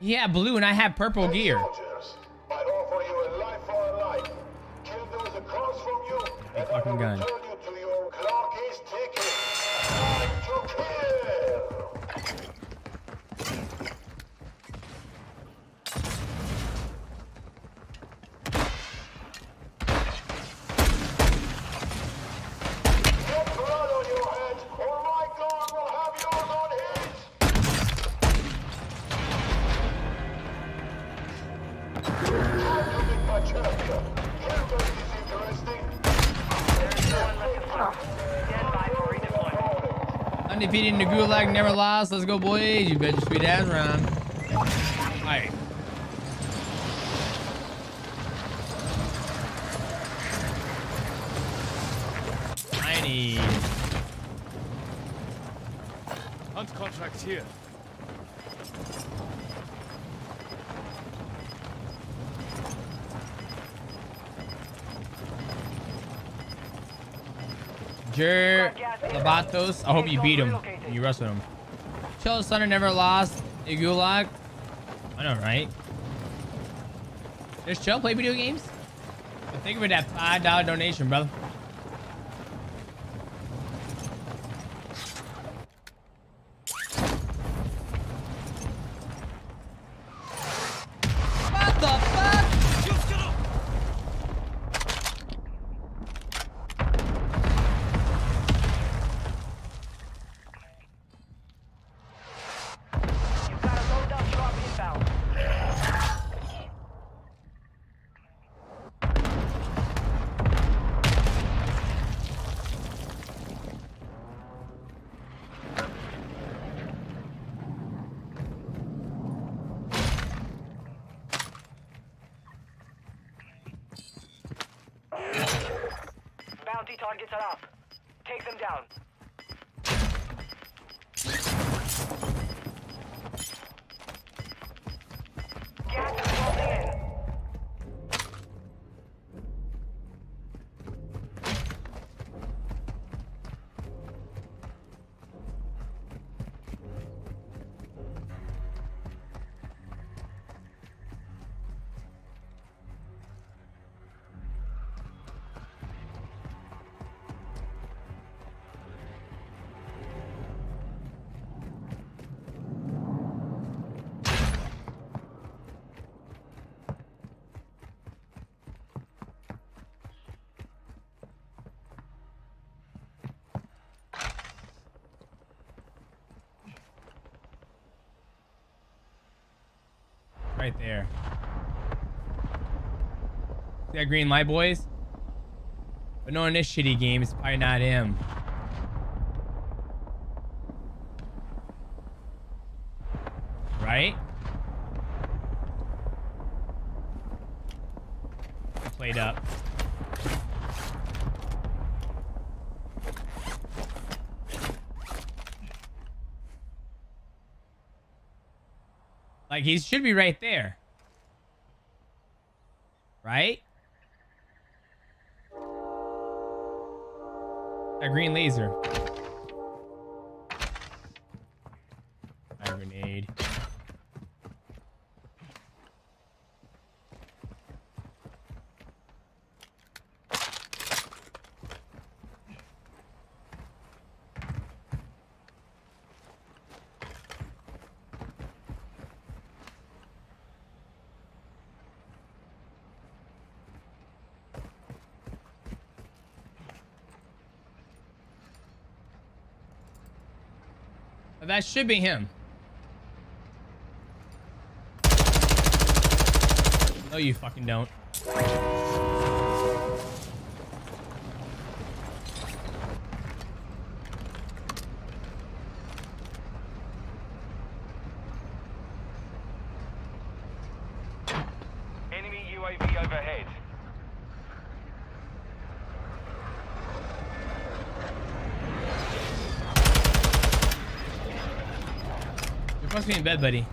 He had blue and I have purple gear. I offer you a life for a life. Kill those across from you, and fucking will gun. Never lost. Let's go, boys. You bet your sweet ass round. Alright. Tiny. Hunt contract here. Jer Labatos. I hope you beat him. You wrestled him. Chill Thunder never lost. A gulag. I know, right? Does Chill play video games? But think of it that five dollar donation, brother. That green light, boys? But no, in this shitty game, it's probably not him. Right? Played up. Like he should be right there. Right? A green laser. Fire grenade. That should be him. No, you fucking don't. Enemy UAV overhead. To be in bed, buddy.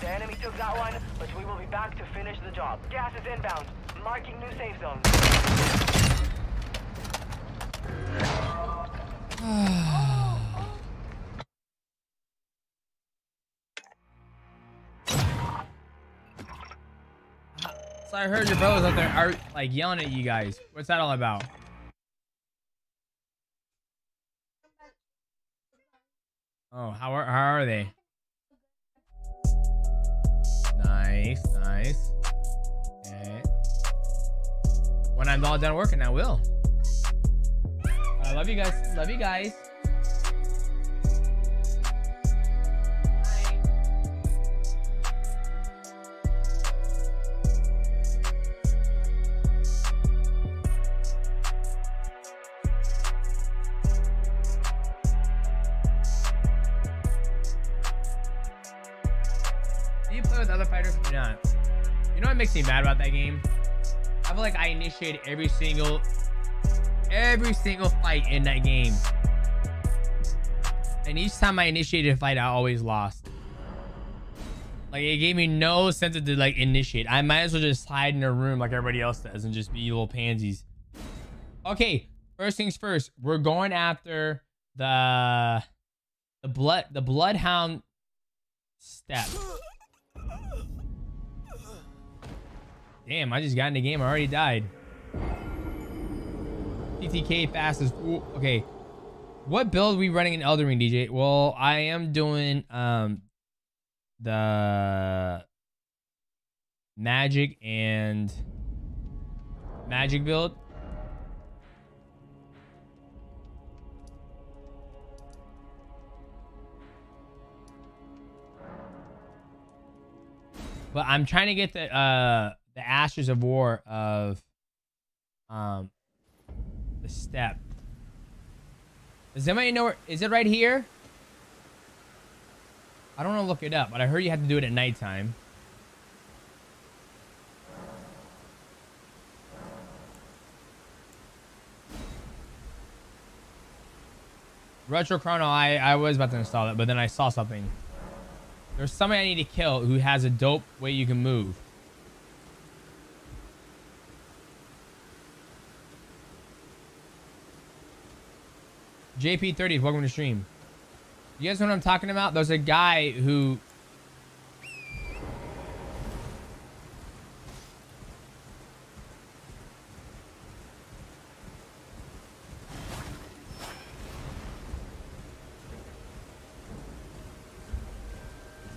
The enemy took that one, but we will be back to finish the job. Gas is inbound. Marking new safe zone. <sighs> So I heard your brothers out there are like yelling at you guys. What's that all about? Done working, I will. I love you guys. Love you guys. Feel like I initiated every single every single fight in that game. And each time I initiated a fight, I always lost. Like it gave me no sense to like initiate. I might as well just hide in a room like everybody else does and just be little pansies. Okay, first things first. We're going after the the blood the bloodhound step. Damn, I just got in the game. I already died. TTK fastest. Ooh, okay. What build are we running in Elden Ring, DJ? Well, I am doing um the magic and magic build. But I'm trying to get the uh the ashes of war of um the step. Does anybody know where is it right here? I don't want to look it up, but I heard you had to do it at nighttime. Retro Chrono, I, I was about to install it, but then I saw something. There's somebody I need to kill who has a dope way you can move. JP30, welcome to stream. You guys know what I'm talking about? There's a guy who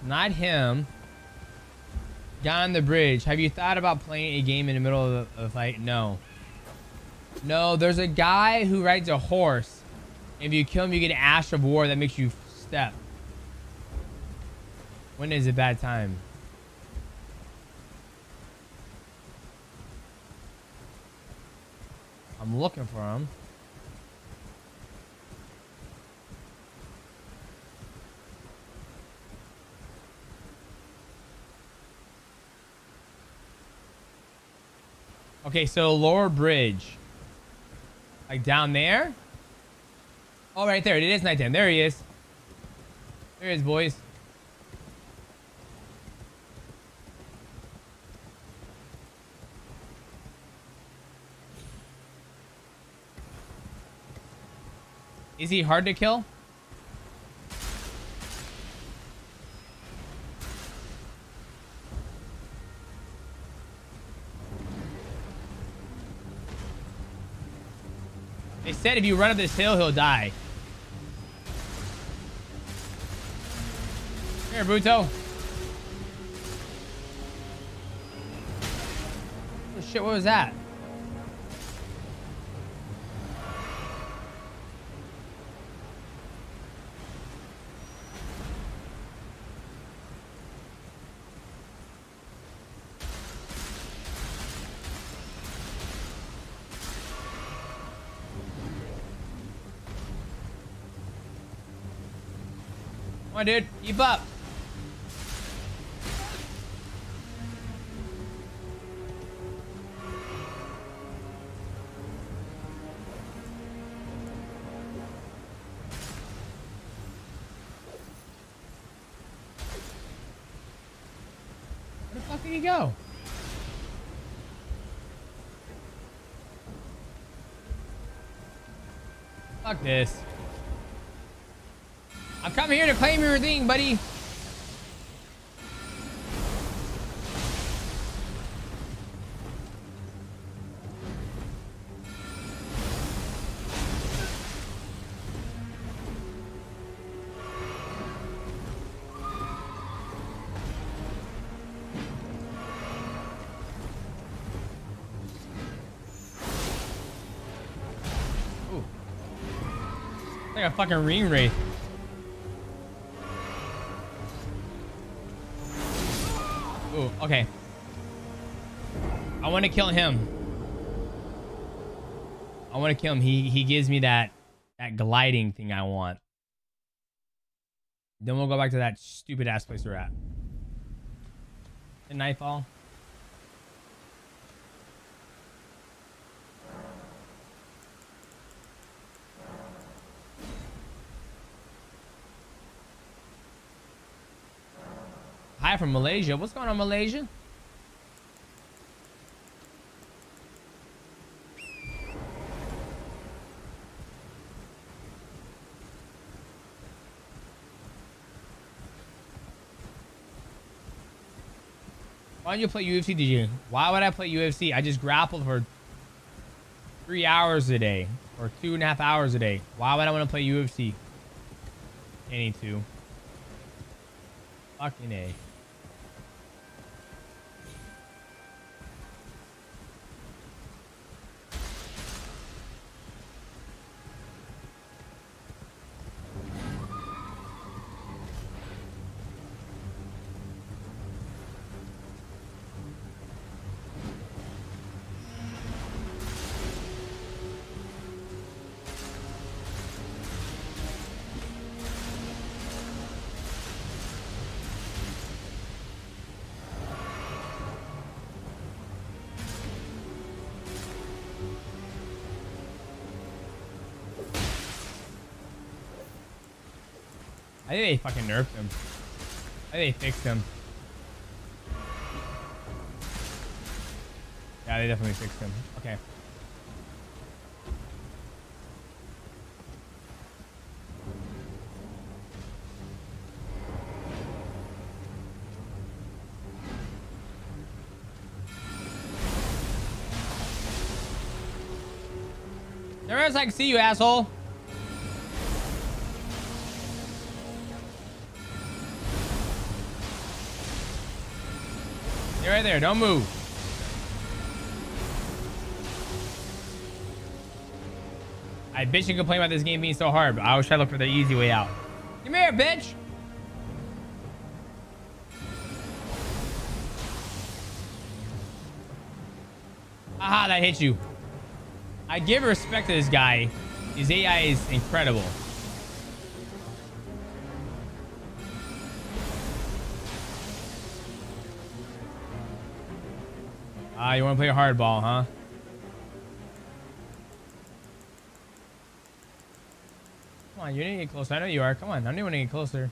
Not him. Guy on the bridge. Have you thought about playing a game in the middle of a fight? No. No, there's a guy who rides a horse. If you kill him, you get ash of war that makes you step. When is a bad time? I'm looking for him. Okay, so lower bridge. Like down there? Oh, right there. It is nighttime. There he is. There he is, boys. Is he hard to kill? They said if you run up this hill, he'll die. Here, Buto. Oh, shit, what was that? Come on, dude. Keep up. Go? Fuck this. I'm coming here to claim your thing, buddy. Fucking ring wraith. Ooh, okay. I want to kill him. I want to kill him. He he gives me that that gliding thing I want. Then we'll go back to that stupid ass place we're at. The nightfall. From Malaysia. What's going on, Malaysia? Why don't you play UFC, DJ? Why would I play UFC? I just grappled for three hours a day or two and a half hours a day. Why would I want to play UFC? Any two. Fucking A. I think they fucking nerfed him. I think they fixed him. Yeah, they definitely fixed him. Okay. There is, I can see you, asshole. Right there. Don't move. I bitch and complain about this game being so hard, but I always try to look for the easy way out. Come here, bitch. Aha, that hit you. I give respect to this guy. His AI is incredible. Ah, you want to play a hardball, huh? Come on, you need to get closer. I know you are. Come on, I need to get closer.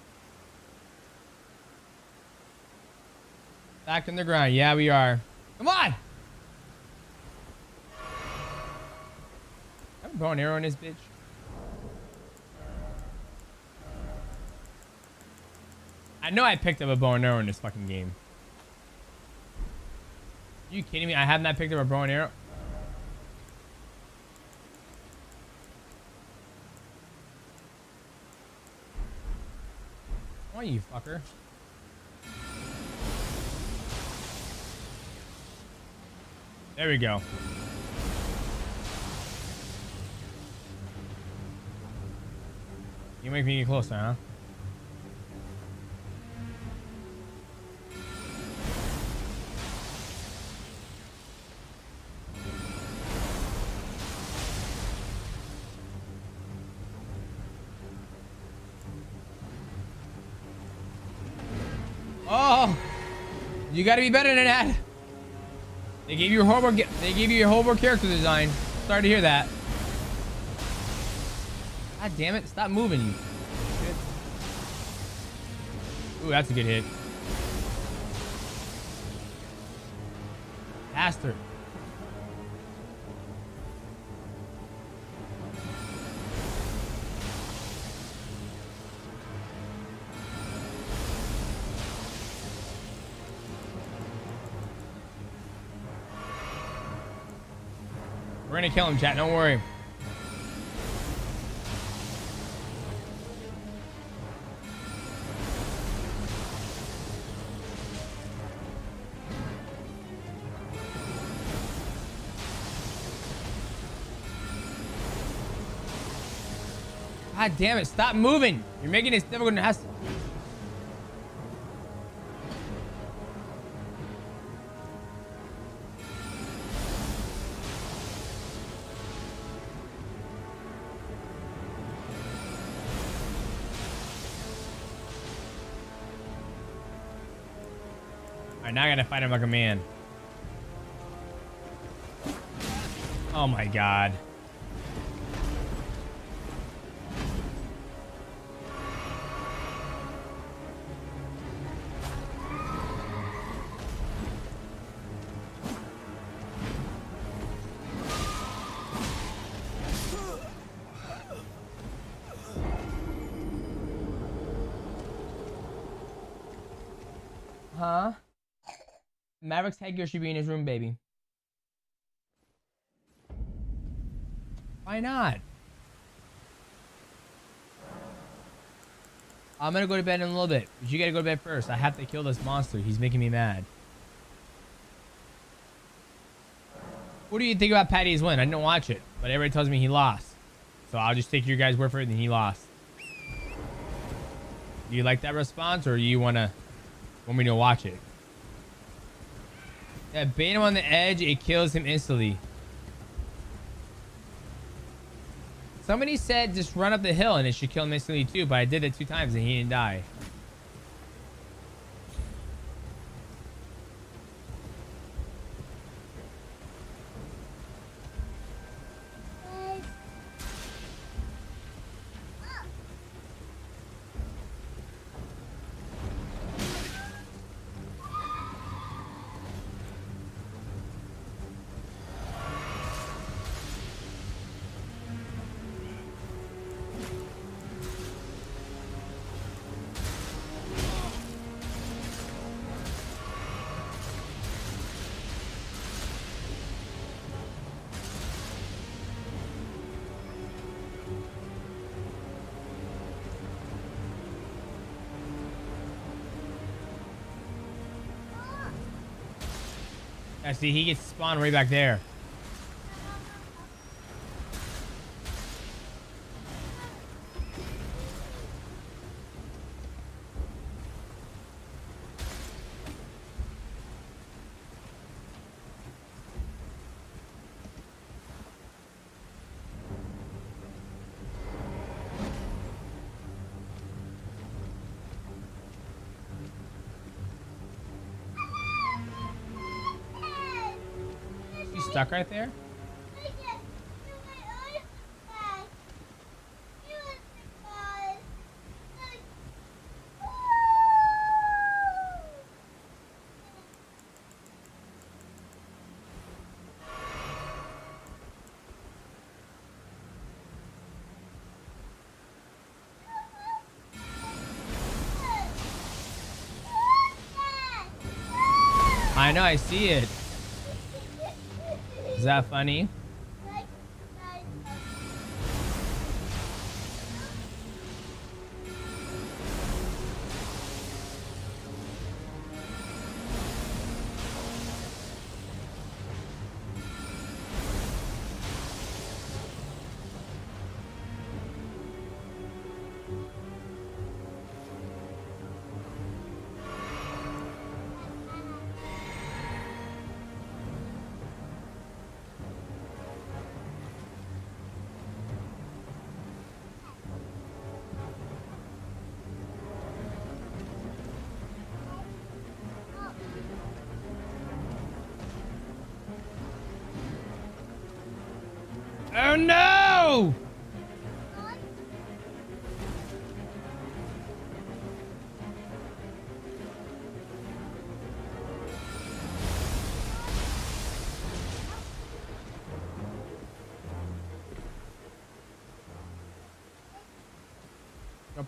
Back in the ground. Yeah, we are. Come on! I'm bow and arrow in this bitch. I know I picked up a bow and arrow in this fucking game. You kidding me? I have not picked up a bow and arrow. Why you fucker? There we go. You make me get closer, huh? You got to be better than that. They gave you a horrible. They gave you a horrible character design. Sorry to hear that. God damn it! Stop moving. Ooh, that's a good hit. Faster. Gonna kill him, chat. Don't worry. God damn it, stop moving. You're making this difficult to has Alright, gotta fight him like a man. Oh my god. Maverick's headgear should be in his room, baby. Why not? I'm gonna go to bed in a little bit, but you gotta go to bed first. I have to kill this monster. He's making me mad. What do you think about Paddy's win? I didn't watch it, but everybody tells me he lost. So I'll just take your guys' word for it and he lost. Do you like that response or you wanna want me to watch it? Yeah, bait him on the edge, it kills him instantly. Somebody said just run up the hill and it should kill him instantly too, but I did it two times and he didn't die. I see he gets spawned right back there. Stuck right there? I know, I see it. Is that funny?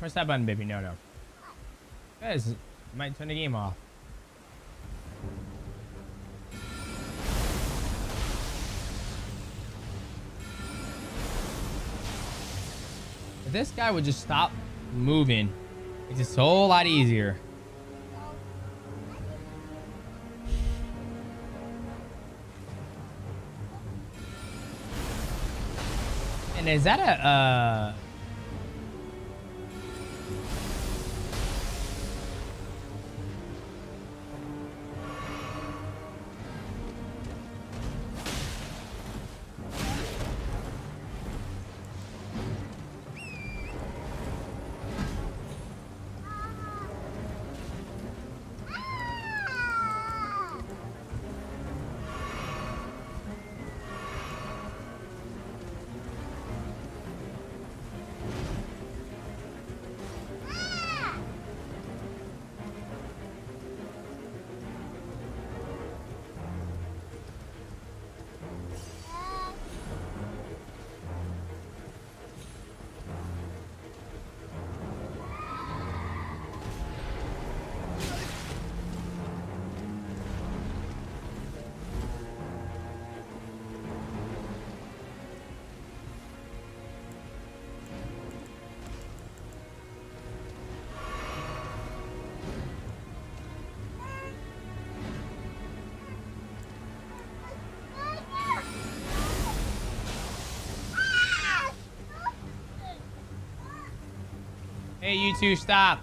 Press that button, baby. No, no. Guys, might turn the game off. If this guy would just stop moving, it's just a whole lot easier. And is that a uh Hey, you two, stop.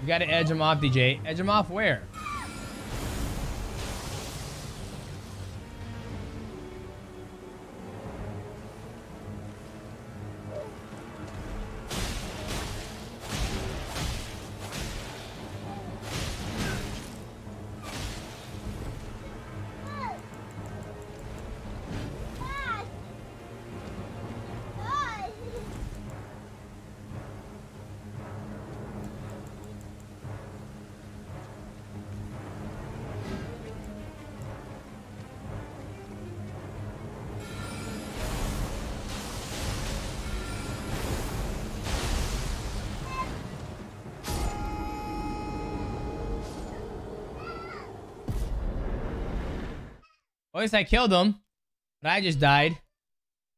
You gotta edge him off, DJ. Edge him off where? Least I killed him. But I just died.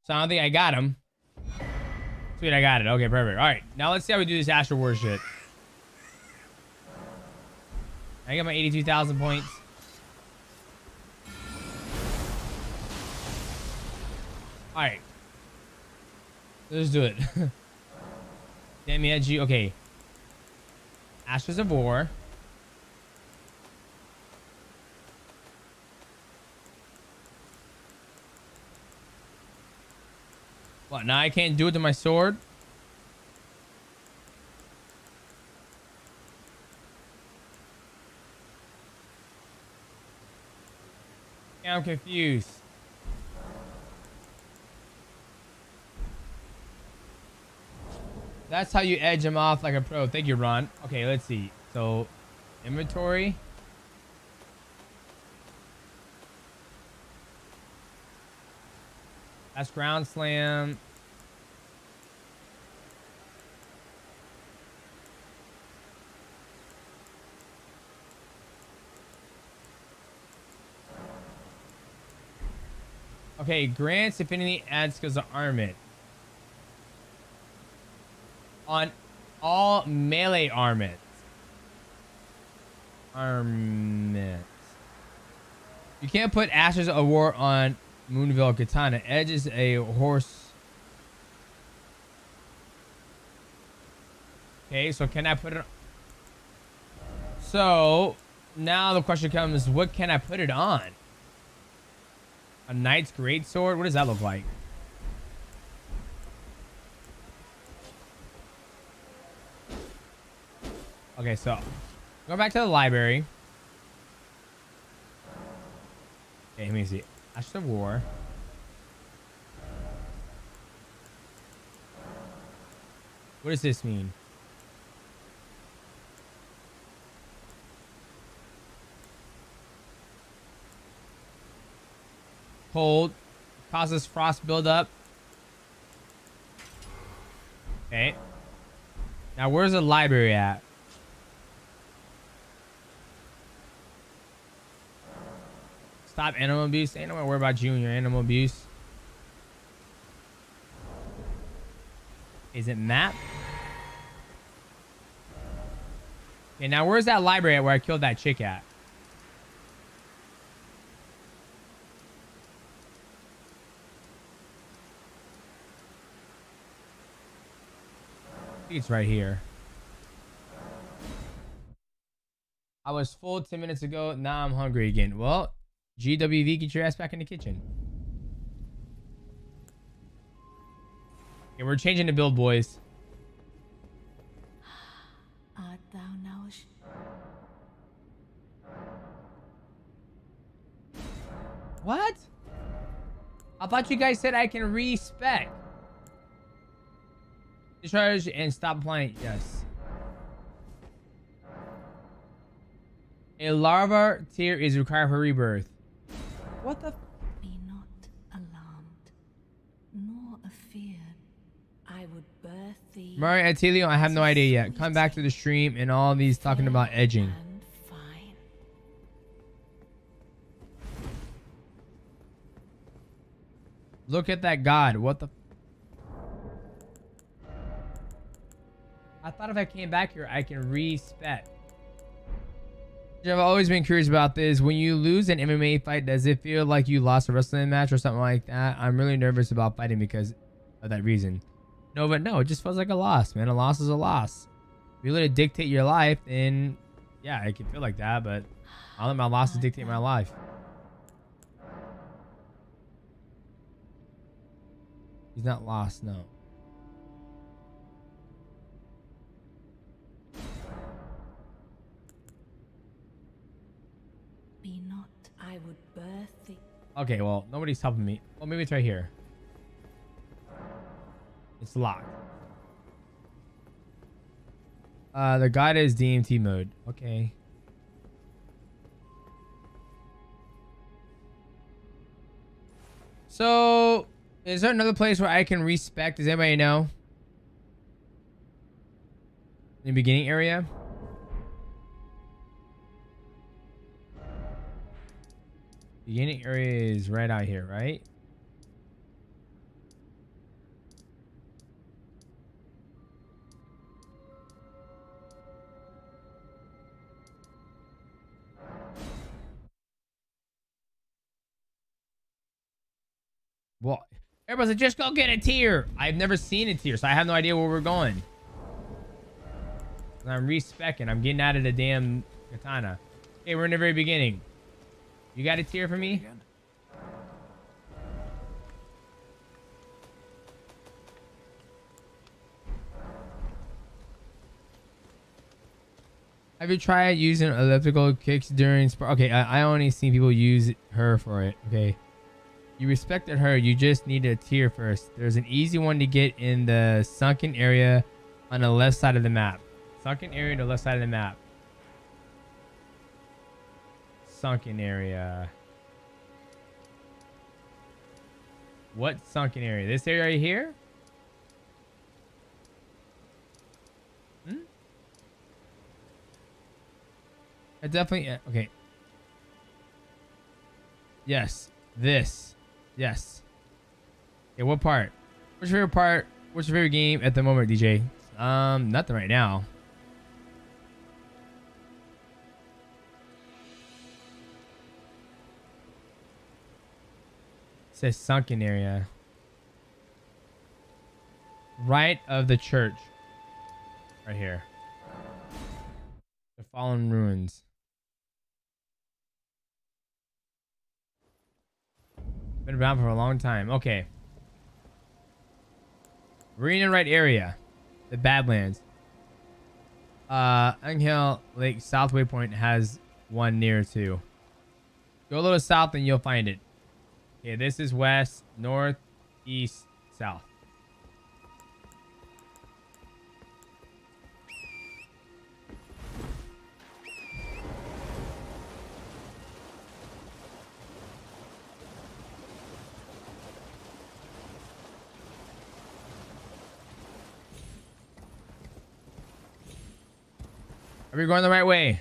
So I don't think I got him. Sweet, I got it. Okay, perfect. All right, now let's see how we do this Astro War shit. I got my 82,000 points. All right. Let's do it. <laughs> Damn edgy. Okay. Ashes of War. Now I can't do it to my sword? Yeah, I'm confused. That's how you edge him off like a pro. Thank you, Ron. Okay, let's see. So, inventory. That's ground slam. Okay, grants affinity adds skills to armament. On all melee armaments. Armament. You can't put Ashes of War on Moonveil Katana. Edge is a horse. Okay, so can I put it... So, now the question comes, what can I put it on? A Knight's Great Sword? What does that look like? Okay, so go back to the library. Okay, let me see. Ash of War. What does this mean? Cold causes frost buildup. Okay. Now, where's the library at? Stop animal abuse. Ain't no one worry about your animal abuse. Is it map? Okay, now where's that library at where I killed that chick at? It's right here. I was full 10 minutes ago. Now I'm hungry again. Well, GWV, get your ass back in the kitchen. Okay, we're changing the build, boys. <gasps> Art thou now? What? I thought you guys said I can respec. Discharge and stop playing. Yes. A Larval Tear is required for rebirth. What the? Be not alarmed, nor afeared. I would birth thee. Mario Attilio, I have no idea yet. Come back to the stream and all these talking about edging. Look at that god. What the? Thought if I came back here, I can respec. I've always been curious about this. When you lose an MMA fight, does it feel like you lost a wrestling match or something like that? I'm really nervous about fighting because of that reason. No, but no, it just feels like a loss, man. A loss is a loss. If you let it dictate your life, then yeah, it can feel like that, but I'll let my losses oh, dictate my life. He's not lost, no. Thee. Okay, well, nobody's helping me. Well, maybe it's right here. It's locked. Uh, the guide is DMT mode. Okay. So, is there another place where I can respect? Does anybody know? In the beginning area? The unit area is right out here, right? What? Everybody's like, just go get a tear. I've never seen a tear, so I have no idea where we're going. And I'm respecing. I'm getting out of the damn katana. Okay, we're in the very beginning. You got a tear for me? Have you tried using elliptical kicks during? Okay, I, I only seen people use her for it. Okay. You respected her. You just need a tear first. There's an easy one to get in the sunken area on the left side of the map. Sunken area on the left side of the map. Sunken area. What sunken area? This area right here? Hmm? I definitely okay. Yes, this. Yes. Okay, what part? What's your favorite part? What's your favorite game at the moment, DJ? Um, nothing right now. Says sunken area. Right of the church. Right here. The fallen ruins. Been around for a long time. Okay. We're in the right area. The Badlands. Uh, Agheel Lake South Waypoint has one near too. Go a little south and you'll find it. Okay, this is west, north, east, south. Are we going the right way?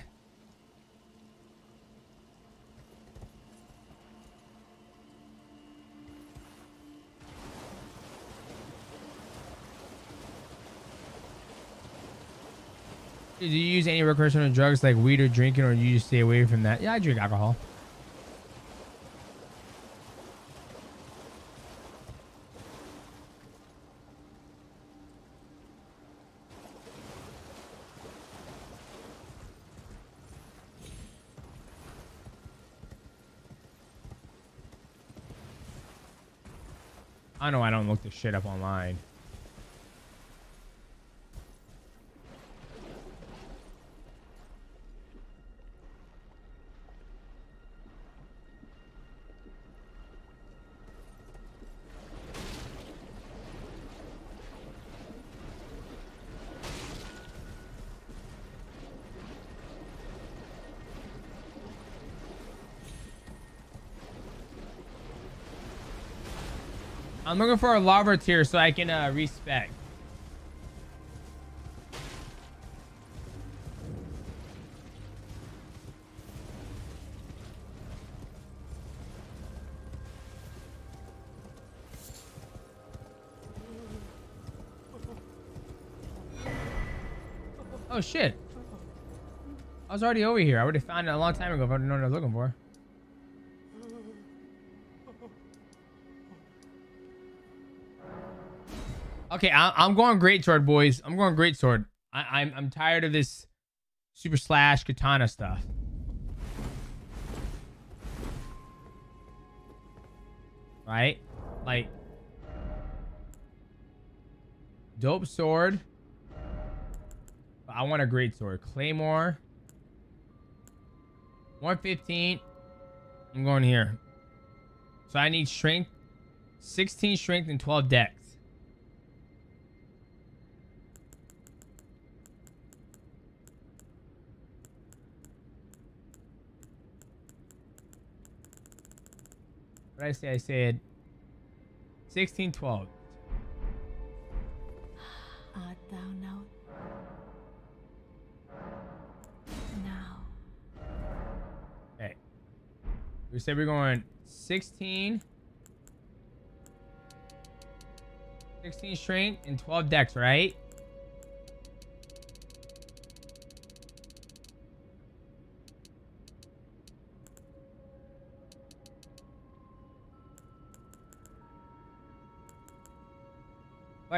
Do you use any recreational drugs like weed or drinking, or do you just stay away from that? Yeah, I drink alcohol. I know I don't look this shit up online. I'm looking for a lava tear so I can uh, respec. Oh shit. I was already over here. I would have found it a long time ago if I didn't know what I was looking for. Okay, I, I'm going great sword, boys. I'm going great sword. I, I'm I'm tired of this super slash katana stuff. Right? Like dope sword. But I want a great sword. Claymore. 115. I'm going here. So I need strength. 16 strength and 12 dex. What I say? I said 16, 12. Art thou now? Now. Okay. We said we're going 16. 16 strength and 12 dex, right?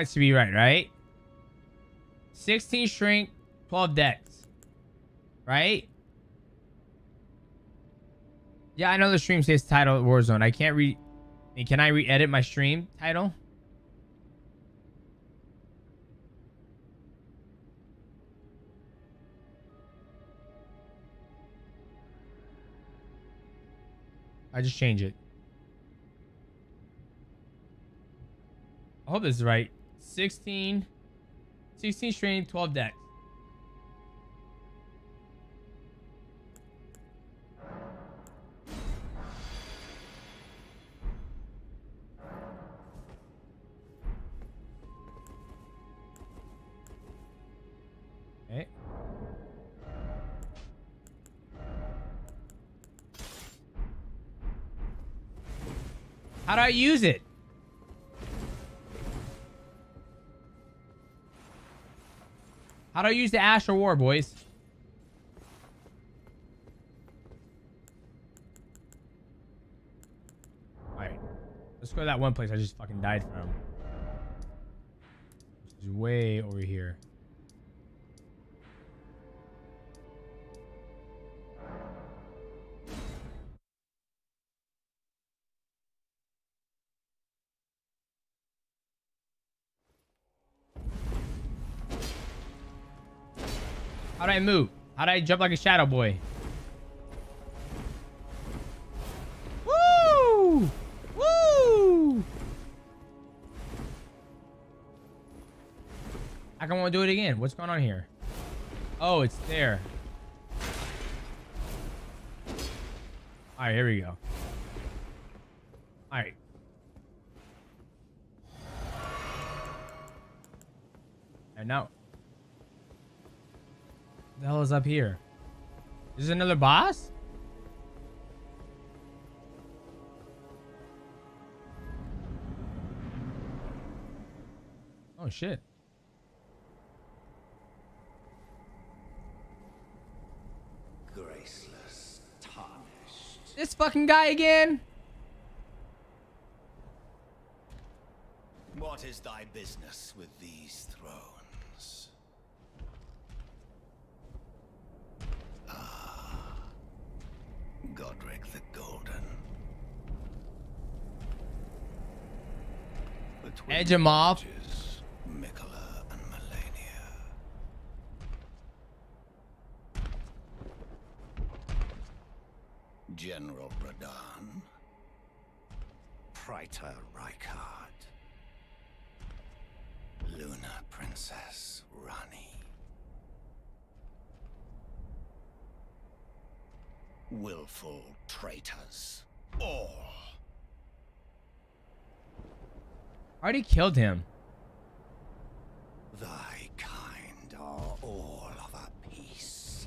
Let's be right, right? 16 shrink, 12 dex. Right? Yeah, I know the stream says title Warzone. I can't re... Can I re-edit my stream title? I just change it. I hope this is right. 16, 16 strain, 12 dex. How do I use it? How do I use the Ash of War, boys? Alright. Let's go to that one place I just fucking died from. It's way over here. I move? How do I jump like a shadow boy? Woo! Woo! I can want to do it again. What's going on here? Oh, it's there. All right, here we go. All right. And now. The hell is up here? Is this another boss? Oh shit. Graceless, tarnished. This fucking guy again? What is thy business with these thrones? Ah, Godrick the Golden. Between Edge him off. Miquella and Malenia. General Radahn. Praetor Rykard. Luna Princess Willful traitors. All. I already killed him. Thy kind are all of a piece.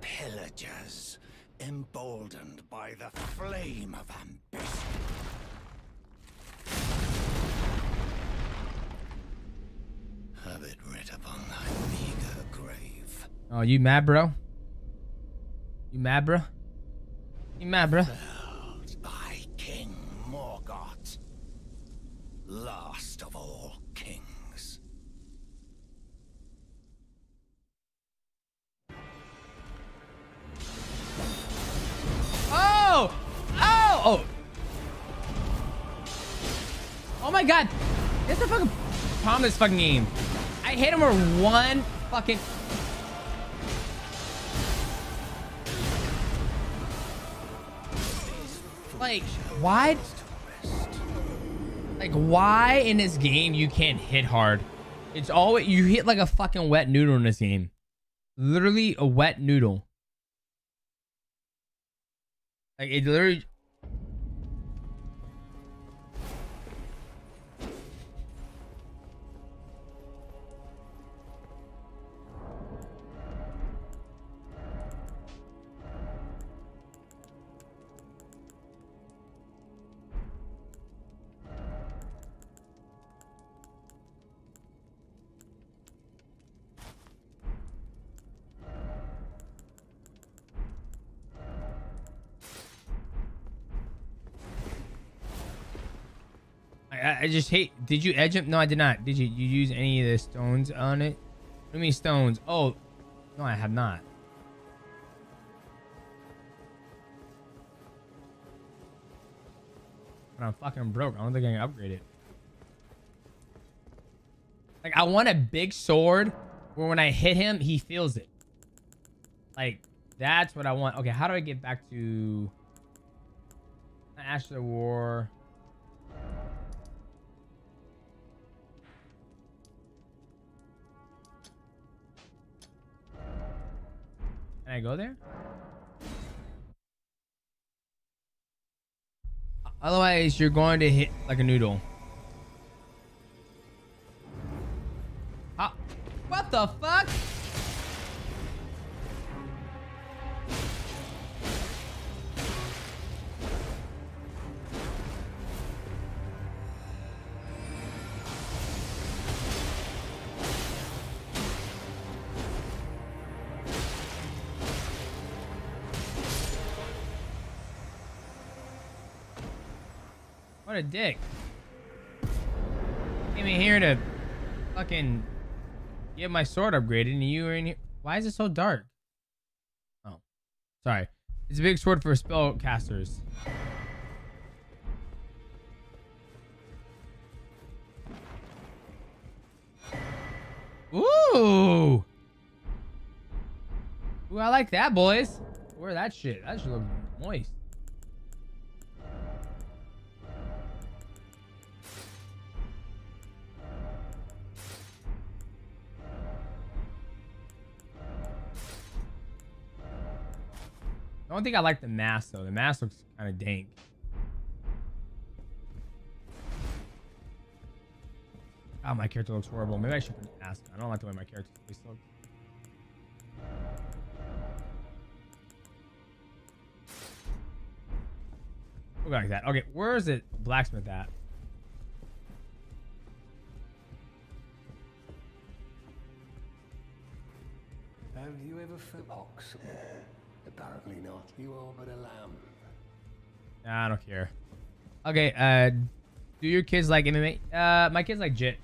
Pillagers, emboldened by the flame of ambition. Have it writ upon thy meager grave. Oh, you mad, bro? You mad, bro? You mad, bro? Felled by King Morgott, last of all kings. Oh! Oh! Oh! Oh my god! It's the fucking problem this fucking game. I hit him with one fucking... Like, why? Like, why in this game you can't hit hard? It's always... You hit like a fucking wet noodle in this game. Literally a wet noodle. Like, it literally... just hate. Did you edge him? No, I did not. Did you? You use any of the stones on it? What do you mean stones? Oh, no, I have not. But I'm fucking broke. I don't think I can upgrade it. Like, I want a big sword where when I hit him, he feels it. Like, that's what I want. Okay, how do I get back to... Ash of War? I go there? Otherwise, you're going to hit like a noodle. Ah, what the fuck? A dick. Came in here to fucking get my sword upgraded and you were in here. Why is it so dark? Oh, sorry. It's a big sword for spellcasters. Ooh. Ooh, I like that, boys. Where that shit? That should look moist. I don't think I like the mask though. The mask looks kind of dank. Oh, my character looks horrible. Maybe I should put the mask. I don't like the way my character face looks. Look like that. Okay, where is it? Blacksmith at? Have you ever felt Pox? <laughs> Apparently not. You are but a lamb. Nah, I don't care. Okay, uh, do your kids like MMA? Uh, my kids like JIT.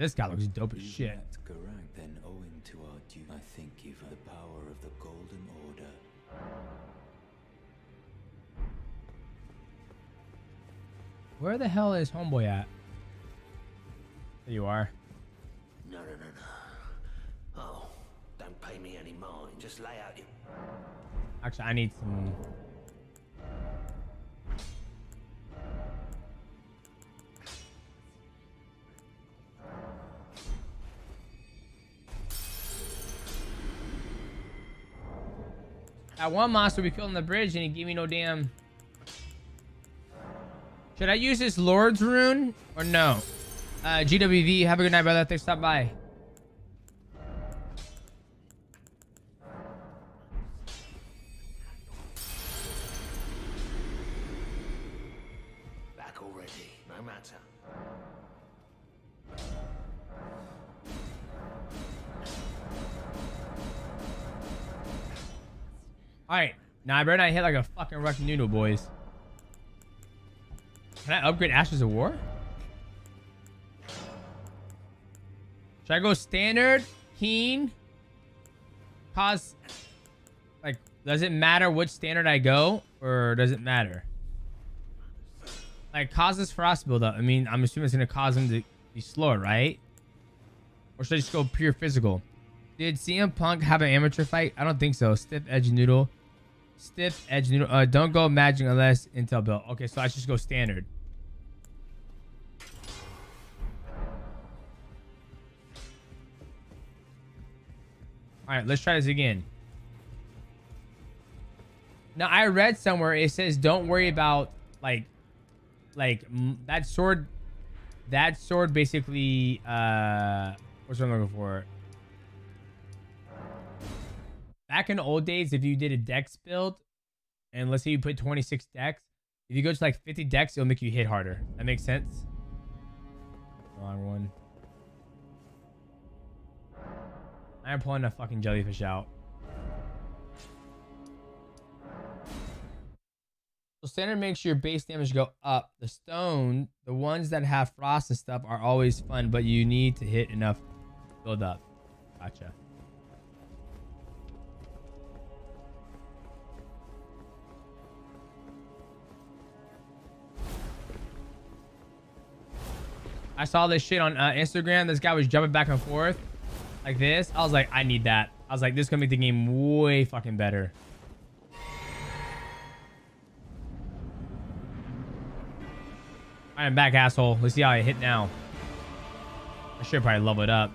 This guy looks dope as shit. That's correct. Then owing to our due, I thank you Where the hell is homeboy at? There you are. No, no, no, no. Oh, don't pay me any mind. Just lay out your... Actually, I need some. That one monster we killed on the bridge and he gave me no damn. Should I use this Lord's rune or no? Uh, GWV, have a good night, brother. Thanks stopping by. Back already. No matter. Alright. Now I better not hit like a fucking Russian noodle, boys. Can I upgrade Ashes of War? Should I go standard, keen, cause, like, does it matter which standard I go, or does it matter? Like, causes frost buildup. I mean, I'm assuming it's gonna cause him to be slower, right? Or should I just go pure physical? Did CM Punk have an amateur fight? I don't think so. Stiff edge noodle. Stiff edge noodle. Uh, don't go magic unless Intel build. Okay, so I should just go standard. All right, let's try this again. Now I read somewhere it says don't worry about like, like that sword. That sword basically. Uh, what's what I'm looking for? Back in the old days, if you did a dex build, and let's say you put 26 dex, if you go to like 50 dex, it'll make you hit harder. That makes sense. Wrong one. I am pulling a fucking jellyfish out. So standard makes your base damage go up. The stone, the ones that have frost and stuff are always fun, but you need to hit enough build up. Gotcha. I saw this shit on uh, Instagram. This guy was jumping back and forth like this. I was like, I need that. I was like, this is gonna make the game way fucking better. I'm back, asshole. Let's see how I hit now. I should probably level it up.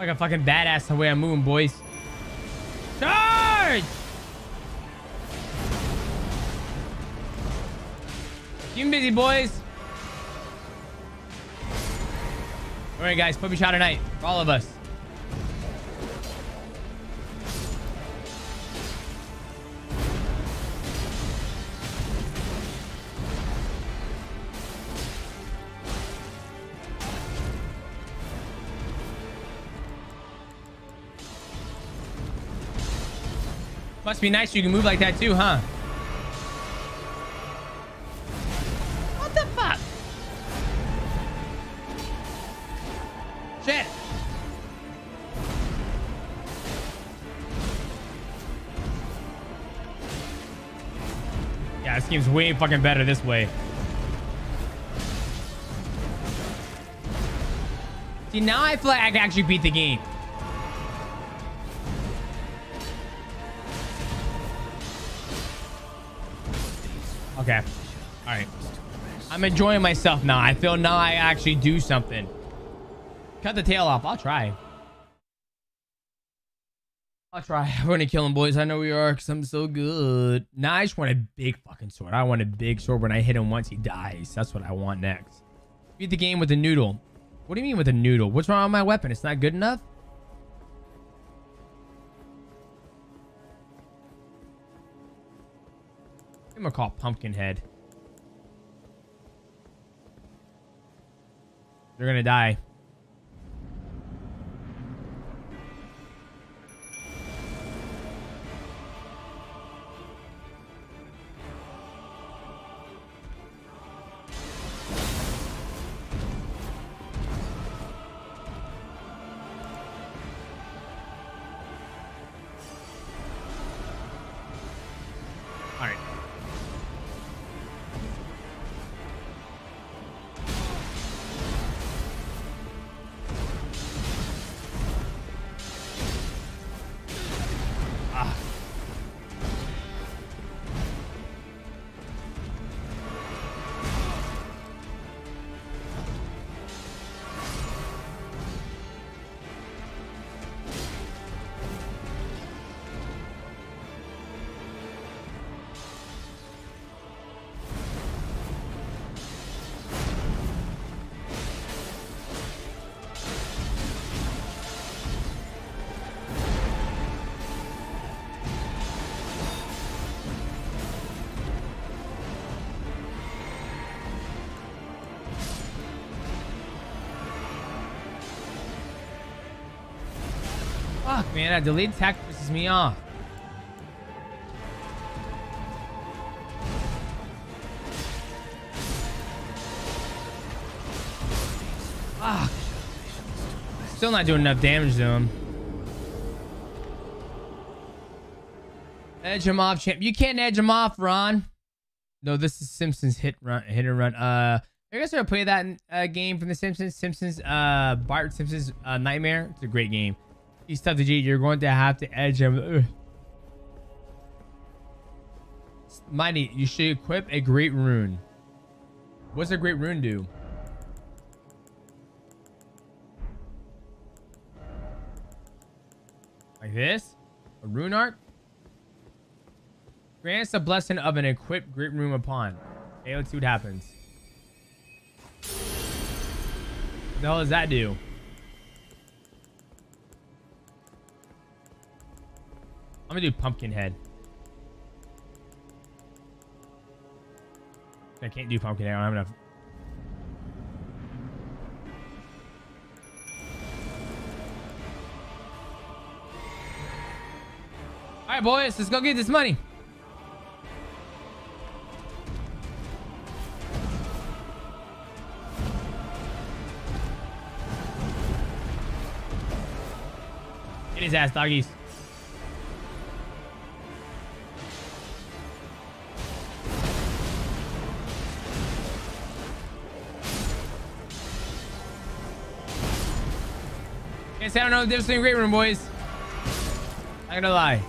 Like a fucking badass the way I'm moving, boys. Charge! Keep busy, boys. All right, guys. Me shot tonight for all of us. Must be nice you can move like that too, huh? What the fuck? Shit. Yeah, this game's way fucking better this way. See, now I feel like I can actually beat the game. Okay. All right. I'm enjoying myself now. I feel now I actually do something. Cut the tail off. I'll try. I'll try. <laughs> We're gonna kill him, boys. I know we are, because I'm so good. Now I just want a big fucking sword. I want a big sword. When I hit him once, he dies. That's what I want next. Beat the game with a noodle. What do you mean with a noodle? What's wrong with my weapon? It's not good enough? I'm gonna call Pumpkinhead. They're gonna die. Man. That delayed attack pisses me off. Fuck. Still not doing enough damage to him. Edge him off, champ. You can't edge him off, Ron. No, this is Simpsons hit run, hit and run. Uh, I guess I'll play that uh, game from the Simpsons. Simpsons, uh, Bart Simpson's uh, Nightmare. It's a great game. He's tough to cheat. You're going to have to edge him. Mighty, you should equip a great rune. What's a great rune do? Like this? A rune arc? Grants the blessing of an equipped great rune upon. Hey, let's see what happens. the hell does that do? I'm gonna do pumpkin head. I can't do pumpkin head. I don't have enough. All right, boys, let's go get this money. Get his ass, doggies. Guess I don't know the difference between great room, boys. Not gonna lie.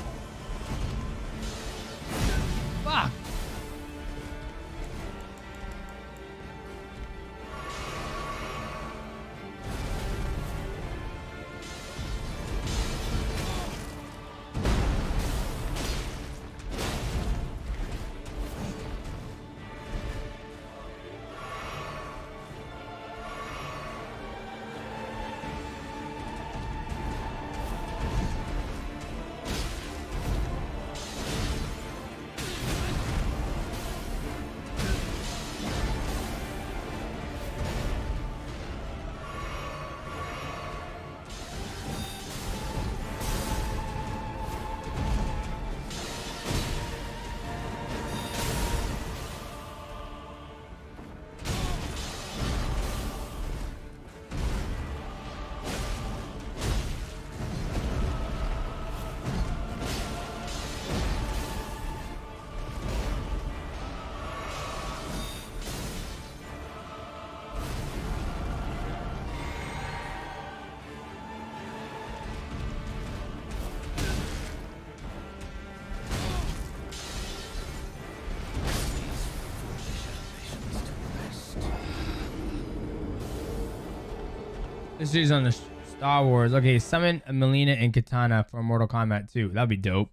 This is on the Star Wars. Okay, summon Melina and Kitana for Mortal Kombat 2. That'd be dope.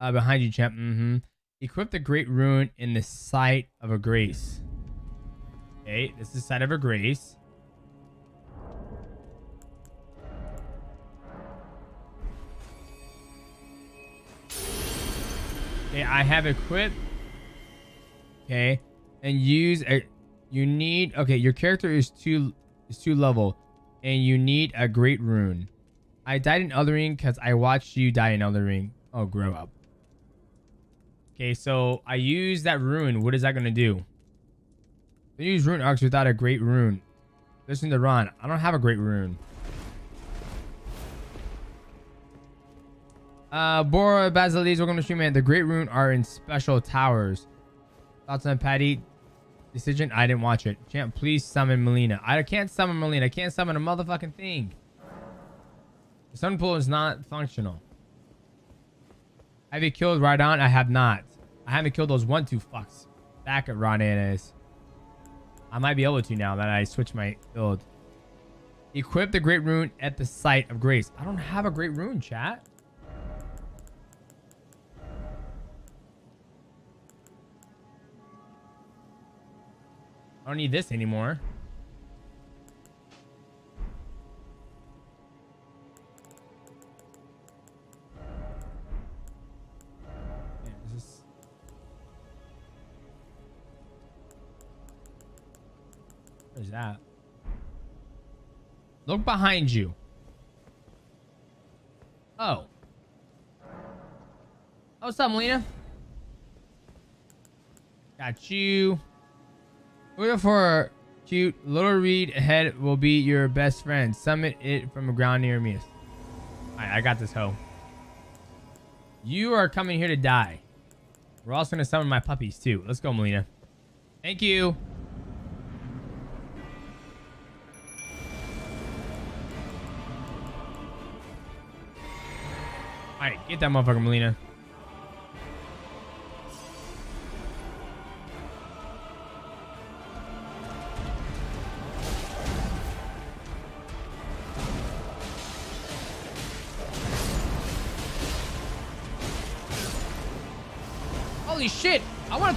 Uh, behind you, champ. Mm-hmm. Equip the Great Rune in the sight of a grace. Okay, this is sight of a grace. Okay, I have equipped. Okay, and use a. You need. Okay, your character is two is two level and you need a great rune. I died in Elden Ring because I watched you die in Elden Ring. Oh, grow up. Okay, so I use that rune. What is that going to do? Use rune arcs without a great rune. Listen to Ron. I don't have a great rune. Uh, Bora Basilis, welcome to stream, man. The great rune are in special towers. Thoughts on Paddy? Decision? I didn't watch it. Champ, please summon Melina. I can't summon Melina. I can't summon a motherfucking thing. The sun pool is not functional. Have you killed Radahn? I have not. I haven't killed those one two fucks. Back at Radahn is. I might be able to now that I switch my build. Equip the great rune at the site of grace. I don't have a great rune, chat. I don't need this anymore. Where's that? Look behind you. Oh. Oh, what's up, Melina? Got you. Look for cute little reed ahead will be your best friend. Summit it from a ground near me. I got this hoe. You are coming here to die. We're also gonna summon my puppies too. Let's go, Melina. Thank you. Alright, get that motherfucker, Melina.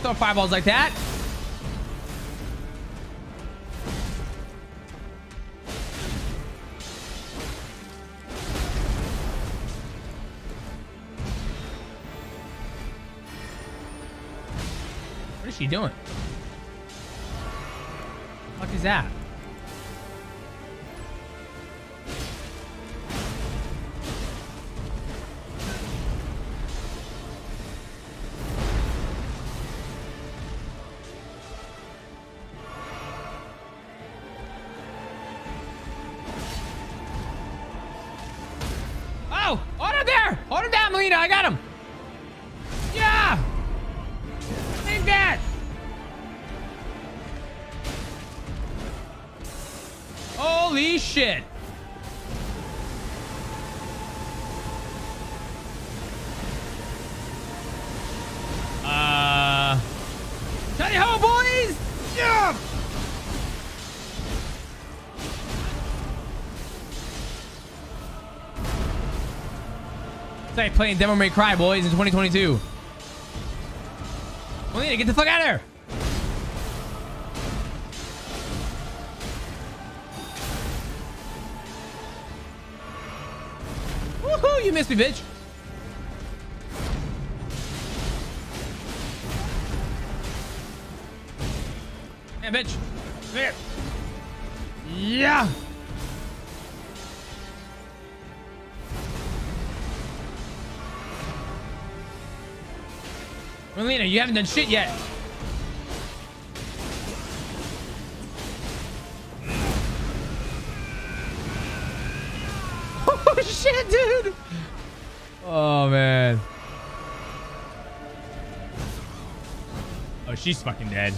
throw fireballs like that. What is she doing? What is that? Like playing Devil May Cry, boys, in 2022. Melina, get the fuck out of there! Woohoo! You missed me, bitch. Yeah, bitch. There. Yeah. Melina, you haven't done shit yet. <laughs> Oh shit, dude. Oh man. Oh, she's fucking dead.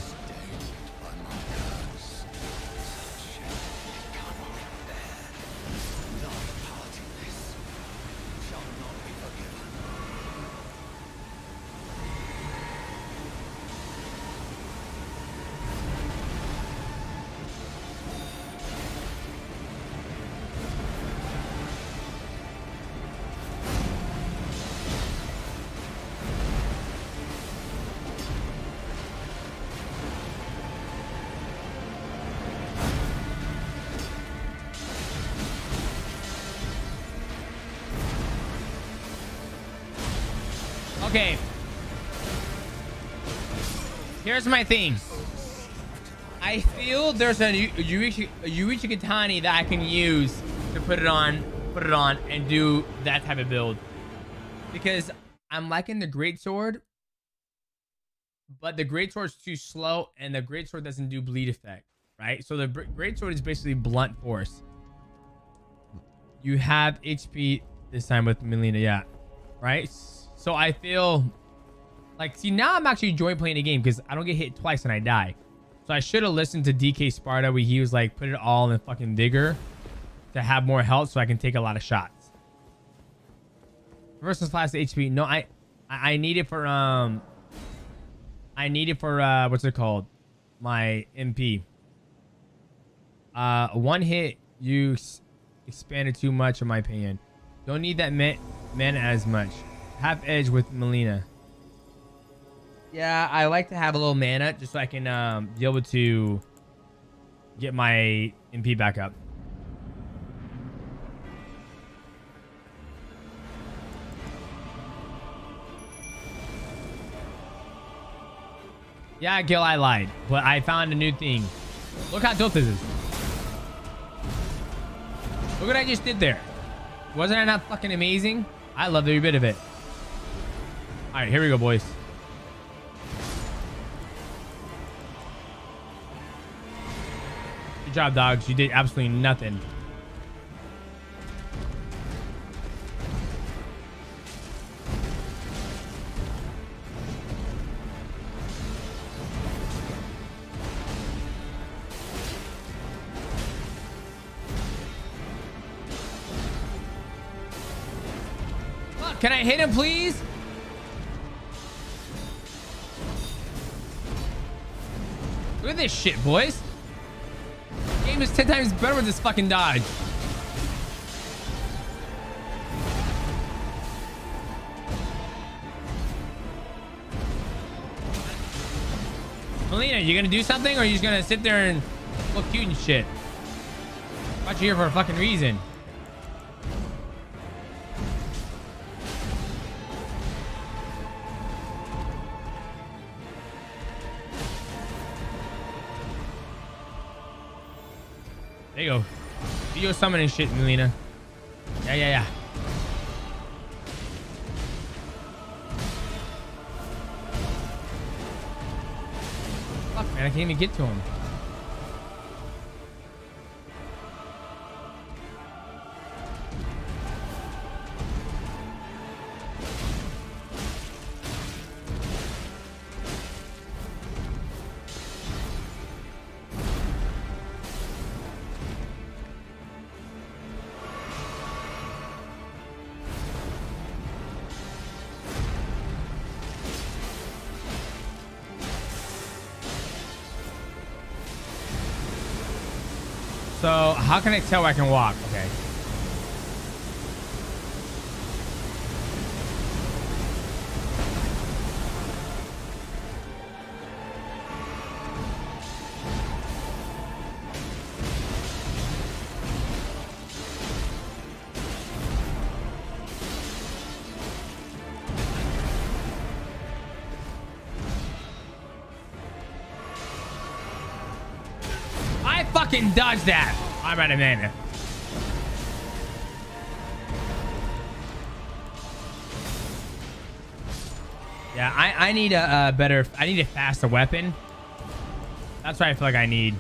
Here's my thing. I feel there's a Yu- Yuichi, Kitani that I can use to put it on, put it on, and do that type of build. Because I'm liking the Great Sword, but the Great Sword's too slow, and the Great Sword doesn't do bleed effect, right? So the Great Sword is basically blunt force. You have HP this time with Melina, yeah, right? So I feel like, see, now I'm actually enjoying playing the game because I don't get hit twice and I die. So I should have listened to DK Sparta where he was like, put it all in fucking vigor to have more health so I can take a lot of shots. Versus class HP. No, I, I I need it for, um, I need it for, uh, what's it called? My MP. Uh, one hit, you expanded too much in my opinion. Don't need that man mana as much. Half edge with Melina. Yeah, I like to have a little mana just so I can um, be able to get my MP back up. Yeah, Gil, I lied, but I found a new thing. Look how dope this is. Look what I just did there. Wasn't that not fucking amazing? I love every bit of it. All right, here we go, boys. Good job, dogs. You did absolutely nothing. Can I hit him, please? Look at this shit, boys. The game is 10 times better with this fucking dodge. Melina, you gonna do something or you just gonna sit there and look cute and shit? Brought you here for a fucking reason. There you go. Do your summoning shit, Melina. Yeah, yeah, yeah. Fuck, man, I can't even get to him. So how can I tell I can walk? Okay. That. I'm out of mana. Yeah, I, I need a, a better, I need a faster weapon. That's what I feel like I need.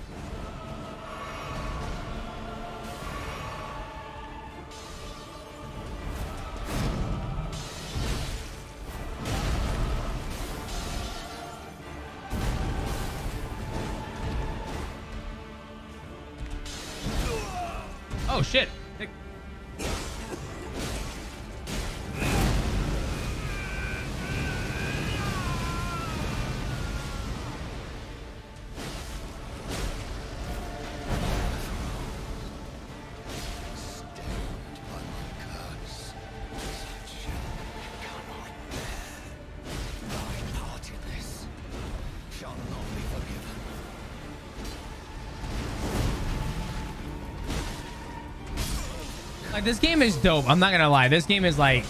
Like this game is dope. I'm not gonna lie. This game is like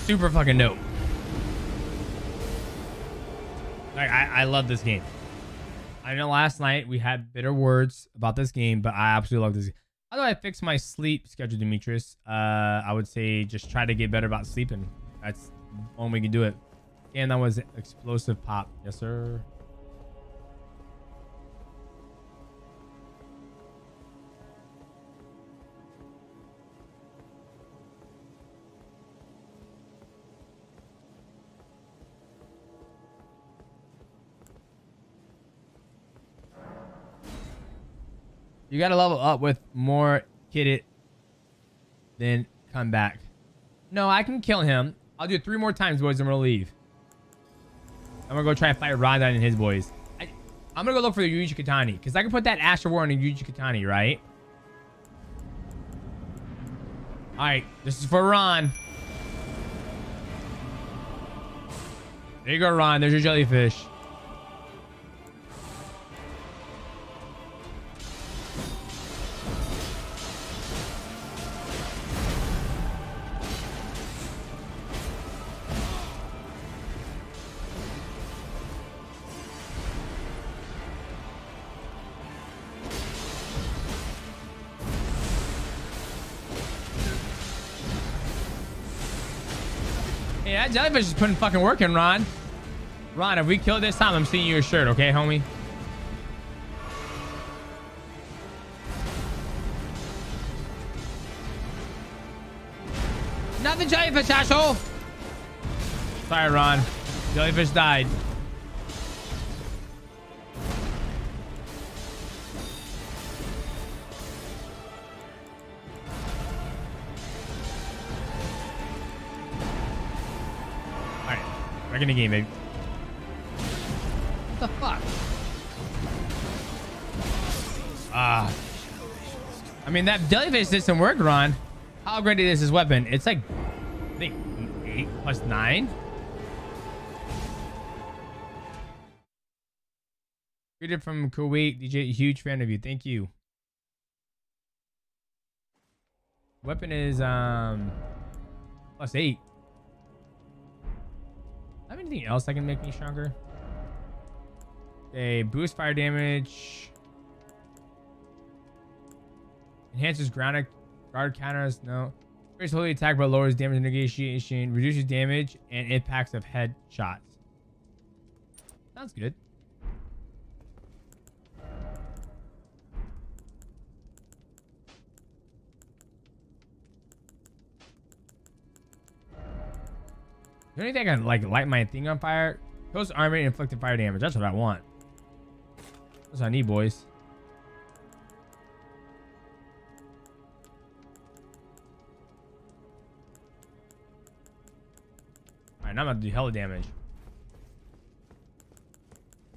super fucking dope. Like I, I love this game. I know last night we had bitter words about this game, but I absolutely love this. game. How do I fix my sleep schedule, Demetrious? Uh, I would say just try to get better about sleeping. That's one way you can do it. And that was explosive pop. Yes, sir. You gotta level up with more kitted, then come back. No, I can kill him. I'll do it three more times, boys, and we'll leave. I'm gonna go try and fight Radahn and his boys. I, I'm gonna go look for the Yuji Katani, because I can put that Ash of War on the Yuji Katani, right? Alright, this is for Ron. There you go, Ron. There's your jellyfish. That jellyfish is putting fucking work in, Ron. Ron, if we kill this time, I'm seeing you a shirt, okay, homie? Not the jellyfish, asshole! Sorry, Ron. Jellyfish died. Back in the game, baby. What the fuck? Ah. I mean, that jellyfish did some work, Ron. How great is this weapon? It's like, I think, 8 plus 9? Greeted from Kuwait. DJ, huge fan of you. Thank you. Weapon is, um, plus 8 anything else that can make me stronger? They boost fire damage. Enhances ground guard counters. No. Increases holy attack but lowers damage negation. Reduces damage and impacts of headshots. Sounds good. There anything I can like light my thing on fire? Close armor and inflicted fire damage. That's what I want. That's what I need, boys. Alright, now I'm about to do hella damage.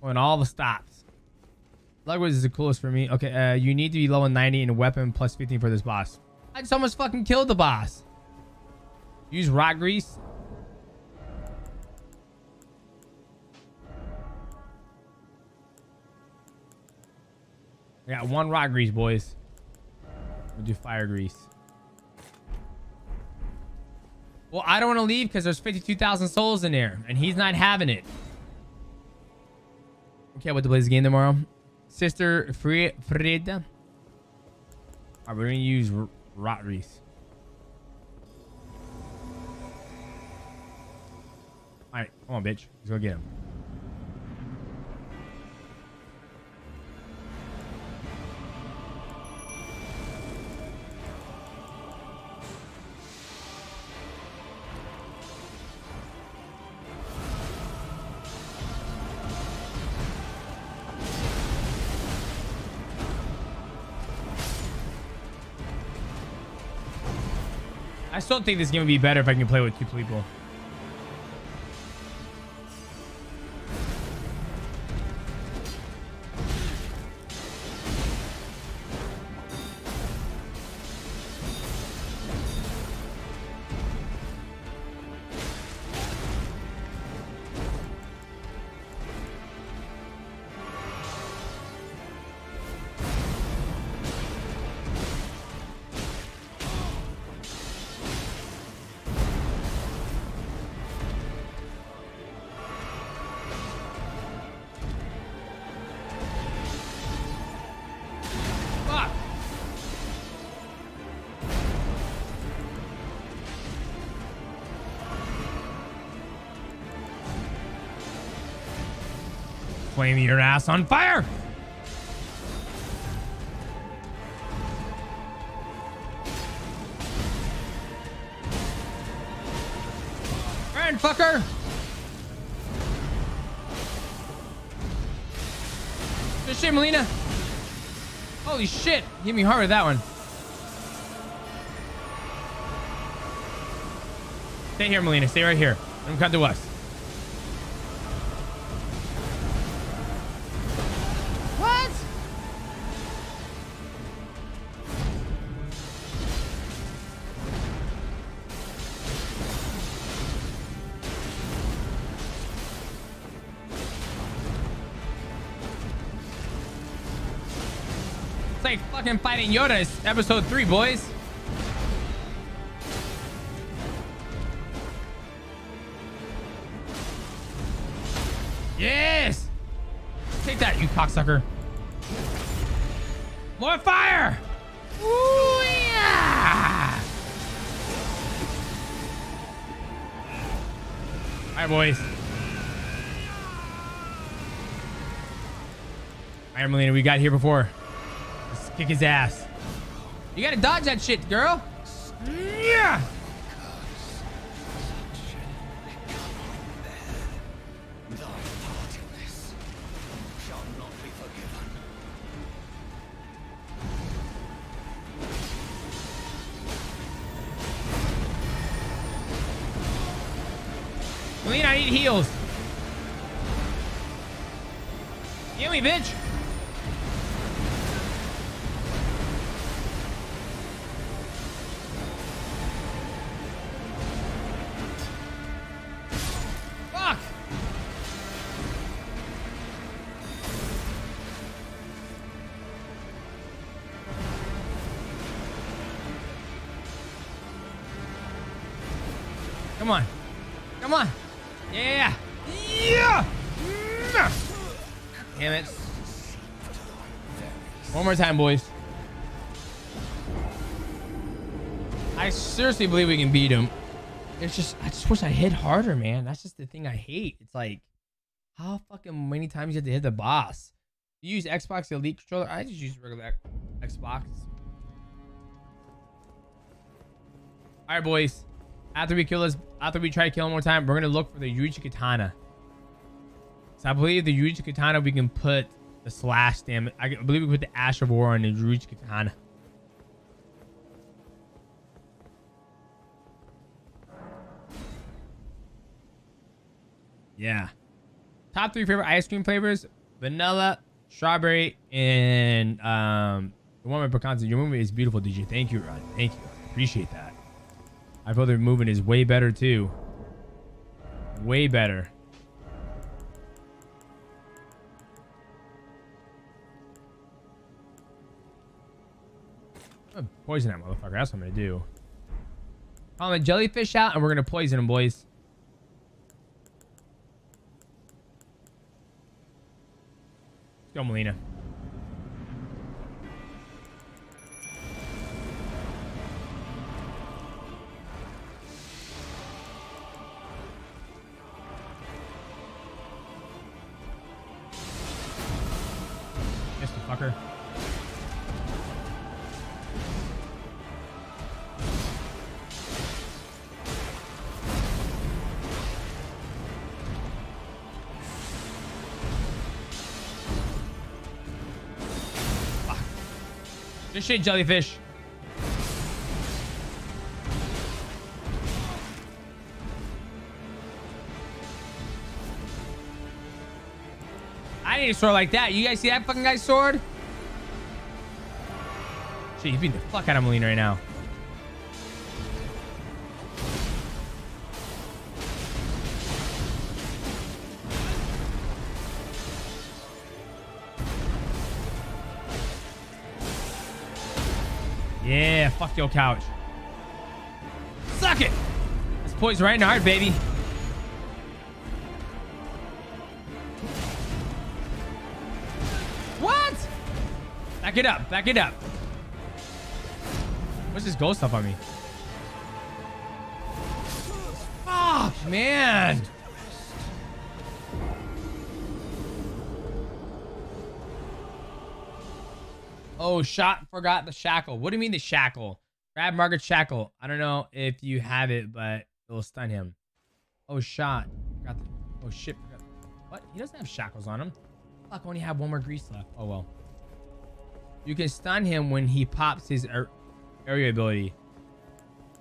And all the stops. Lugwoods is the coolest for me. Okay, uh, you need to be level 90 in a weapon plus 15 for this boss. I just almost fucking killed the boss. Use rock grease. I got one rock grease, boys. We'll do fire grease. Well, I don't want to leave because there's 52,000 souls in there, and he's not having it. Okay, what to play this game tomorrow? Sister Fri Frida. All right, we're gonna use R rock grease. All right, come on, bitch. Let's go get him. I still think this game would be better if I can play with two people. Flame your ass on fire! Burn, fucker! Good shit, Melina. Holy shit. Hit me hard with that one. Stay here, Melina. Stay right here. Don't come to us. Fucking fighting Yoda. It's episode three, boys. Yes! Take that, you cocksucker. More fire! Ooh, yeah! All right, boys. Iron Melina, we got here before. Kick his ass. You gotta dodge that shit, girl. Come on. Come on. Yeah. Yeah. Damn it. One more time, boys. I seriously believe we can beat him. It's just, I just wish I hit harder, man. That's just the thing I hate. It's like, how fucking many times you have to hit the boss? You use Xbox Elite controller? I just use regular Xbox. All right, boys. After we kill this, after we try to kill him one more time, we're gonna look for the Yuichi Katana. So I believe the Yuichi Katana, we can put the slash damage. I believe we put the Ash of War on the Yuichi Katana. Yeah. Top three favorite ice cream flavors: vanilla, strawberry, and um, the one with pecans. Your movie is beautiful, DJ. Thank you, Rod. Thank you. Appreciate that. I feel the movement is way better too. Way better. Poison that motherfucker. That's what I'm gonna do. The jellyfish out, and we're gonna poison him, boys. Let's go, Melina. Shit, jellyfish. I need a sword like that. You guys see that fucking guy's sword? Shit, he's beating the fuck out of Melina right now. Fuck your couch. Suck it! That's poison right in the heart, baby. What? Back it up. Back it up. What's this ghost stuff on me? Fuck, man. Oh, shot forgot the shackle. What do you mean the shackle? Grab Margit's shackle. I don't know if you have it, but it will stun him. Oh, shot. The, oh, shit. Forgot. What? He doesn't have shackles on him. Fuck, only have one more grease left. Oh, well. You can stun him when he pops his ar area ability.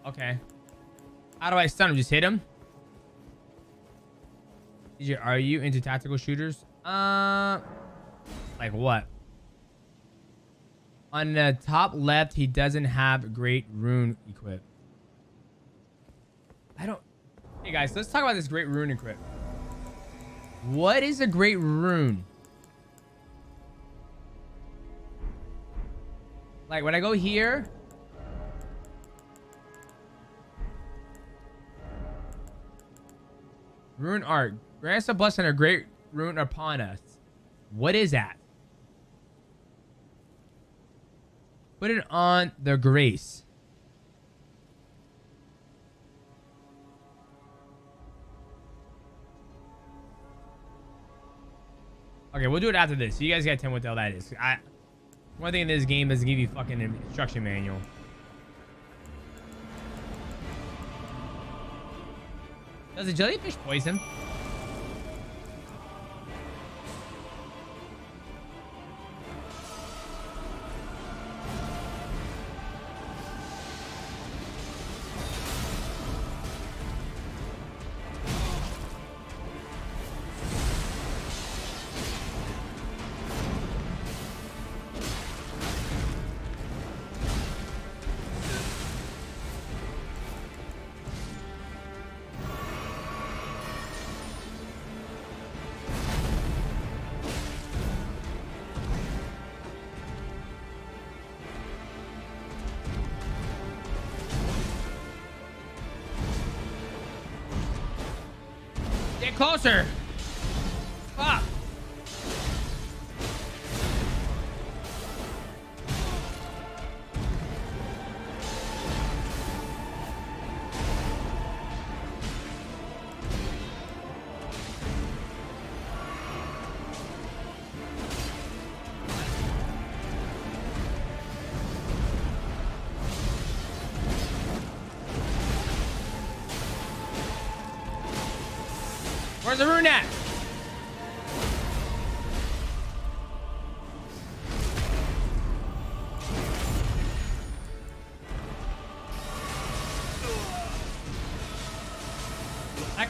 Okay. How do I stun him? Just hit him? Are you into tactical shooters? Uh, like what? On the top left, he doesn't have great rune equip. I don't... Hey, guys, let's talk about this great rune equip. What is a great rune? Like, when I go here... Rune art. Grants a blessing a great rune upon us. What is that? Put it on the grace. Okay, we'll do it after this. You guys tell me what the hell that is. I one thing in this game doesn't give you fucking instruction manual. Does the jellyfish poison? Closer.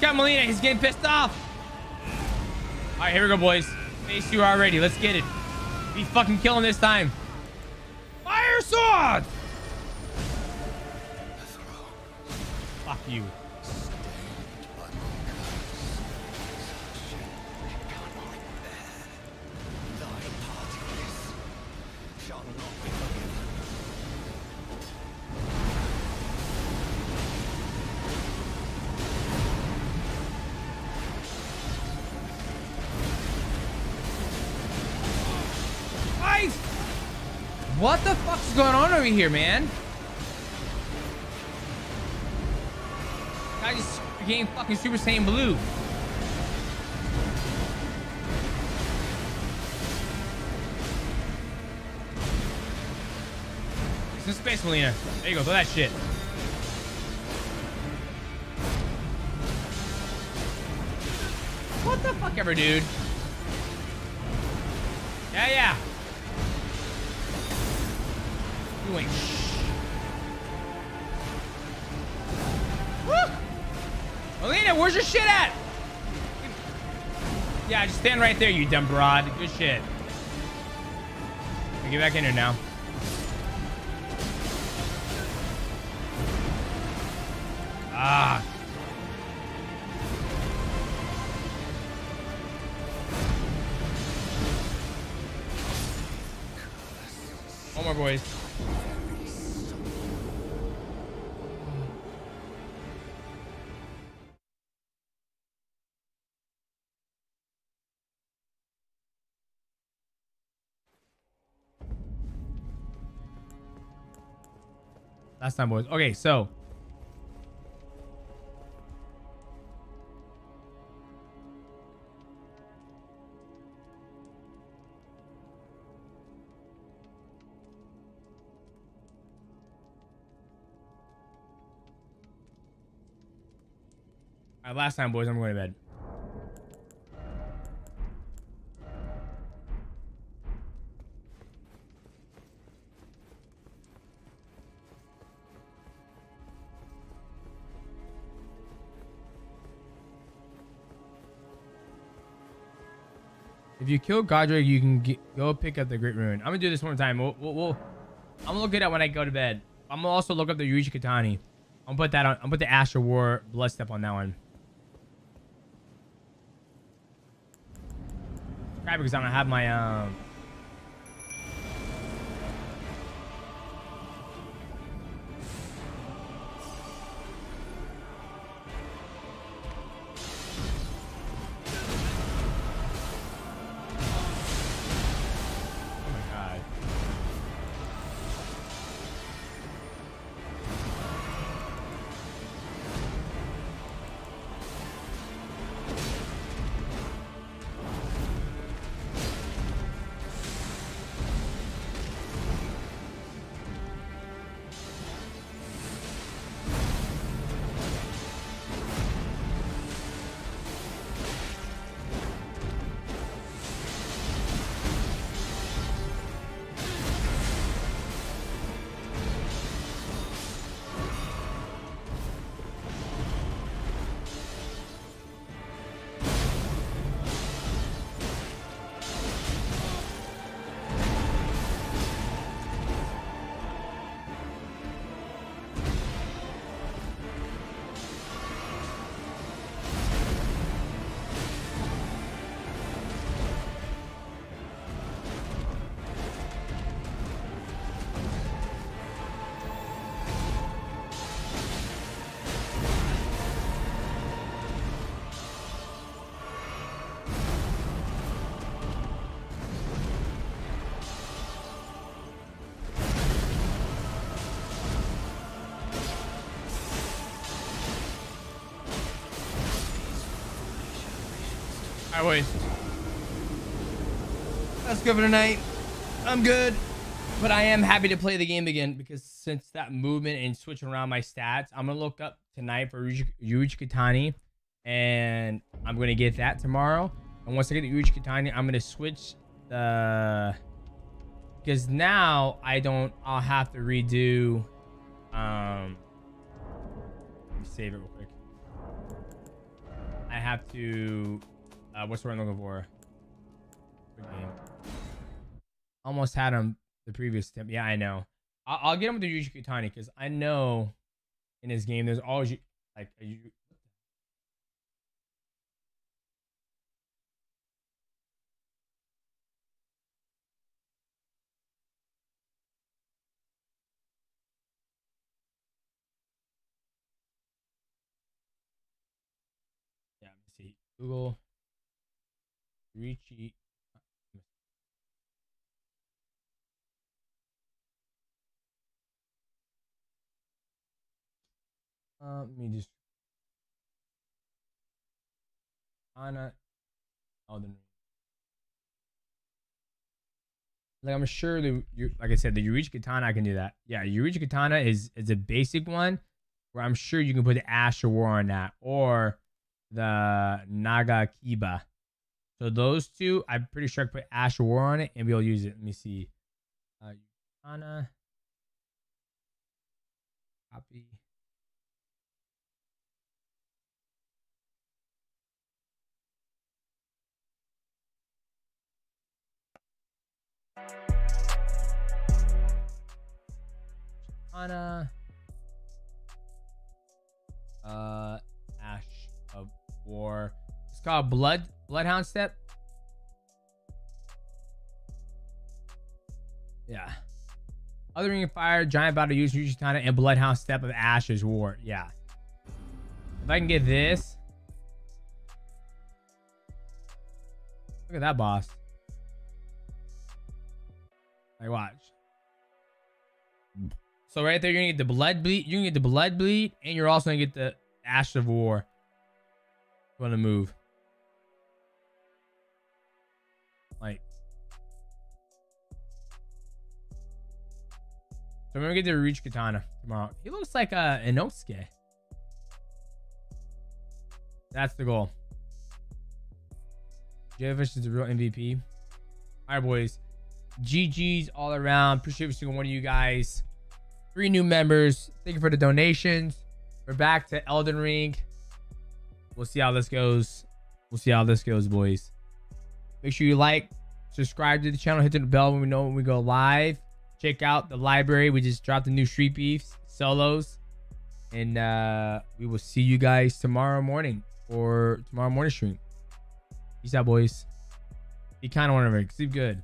Got Melina. He's getting pissed off. All right, here we go, boys. Face you already. Let's get it. Be fucking killing this time. Fire sword! Fuck you. Over here, man? Guy just became fucking Super Saiyan Blue. It's in space, Melina. There you go. Throw that shit. What the fuck ever, dude? Stand right there, you dumb broad. Good shit. Get back in here now. Time, boys. Okay, so. All right, last time, boys. I'm going to bed. If you kill Godrick, you can get, go pick up the Great Rune. I'm gonna do this one time. We'll, we'll, we'll, I'm gonna look it up when I go to bed. I'm gonna also look up the Yuichi Katani. I'm gonna put that on. I'm gonna put the Astral War Blood Step on that one. Right, because I don't have my um. Right, boys. That's good for tonight. I'm good. But I am happy to play the game again because since that movement and switching around my stats, I'm going to look up tonight for Yuji Yuichi Kitani and I'm gonna get that tomorrow. And once I get the Yuichi Kitani, I'm gonna switch the because now I don't. I'll have to redo. Um, let me save it real quick. I have to. Uh, what's the word I'm looking for? Almost had him the previous attempt. Yeah, I know. I'll, I'll get him with the Yuji Kitani because I know in his game there's always like a, Yeah, let me see. Google Richie. Uh, let me just. Anna. Elden Ring. Like I'm sure the you like I said the Yurichi Katana I can do that. Yeah, Yurichi Katana is is a basic one where I'm sure you can put the Ash of War on that or the Naga Kiba. So those two, I'm pretty sure I put Ash War on it and to use it. Let me see. Uh, Katana. Copy. Katana. Uh, Ash of War. It's called Blood Bloodhound Step. Yeah. Other Ring of Fire, Giant Battle Use Katana, and Bloodhound Step of Ashes War. Yeah. If I can get this. Look at that boss. Like watch. So right there, you're gonna get the blood bleed. You're gonna get the blood bleed, and you're also gonna get the ash of war. Gonna move. So I'm gonna get to reach Katana tomorrow. He looks like a Inosuke. That's the goal. Jellyfish is the real MVP. All right, boys. GG's all around. Appreciate every single one of you guys. Three new members. Thank you for the donations. We're back to Elden Ring. We'll see how this goes. We'll see how this goes, boys. Make sure you like, subscribe to the channel, hit the bell when we know when we go live. Check out the library. We just dropped the new Street Beefs solos. And uh, we will see you guys tomorrow morning or tomorrow morning stream. Peace out, boys. Be kind of one of Sleep good.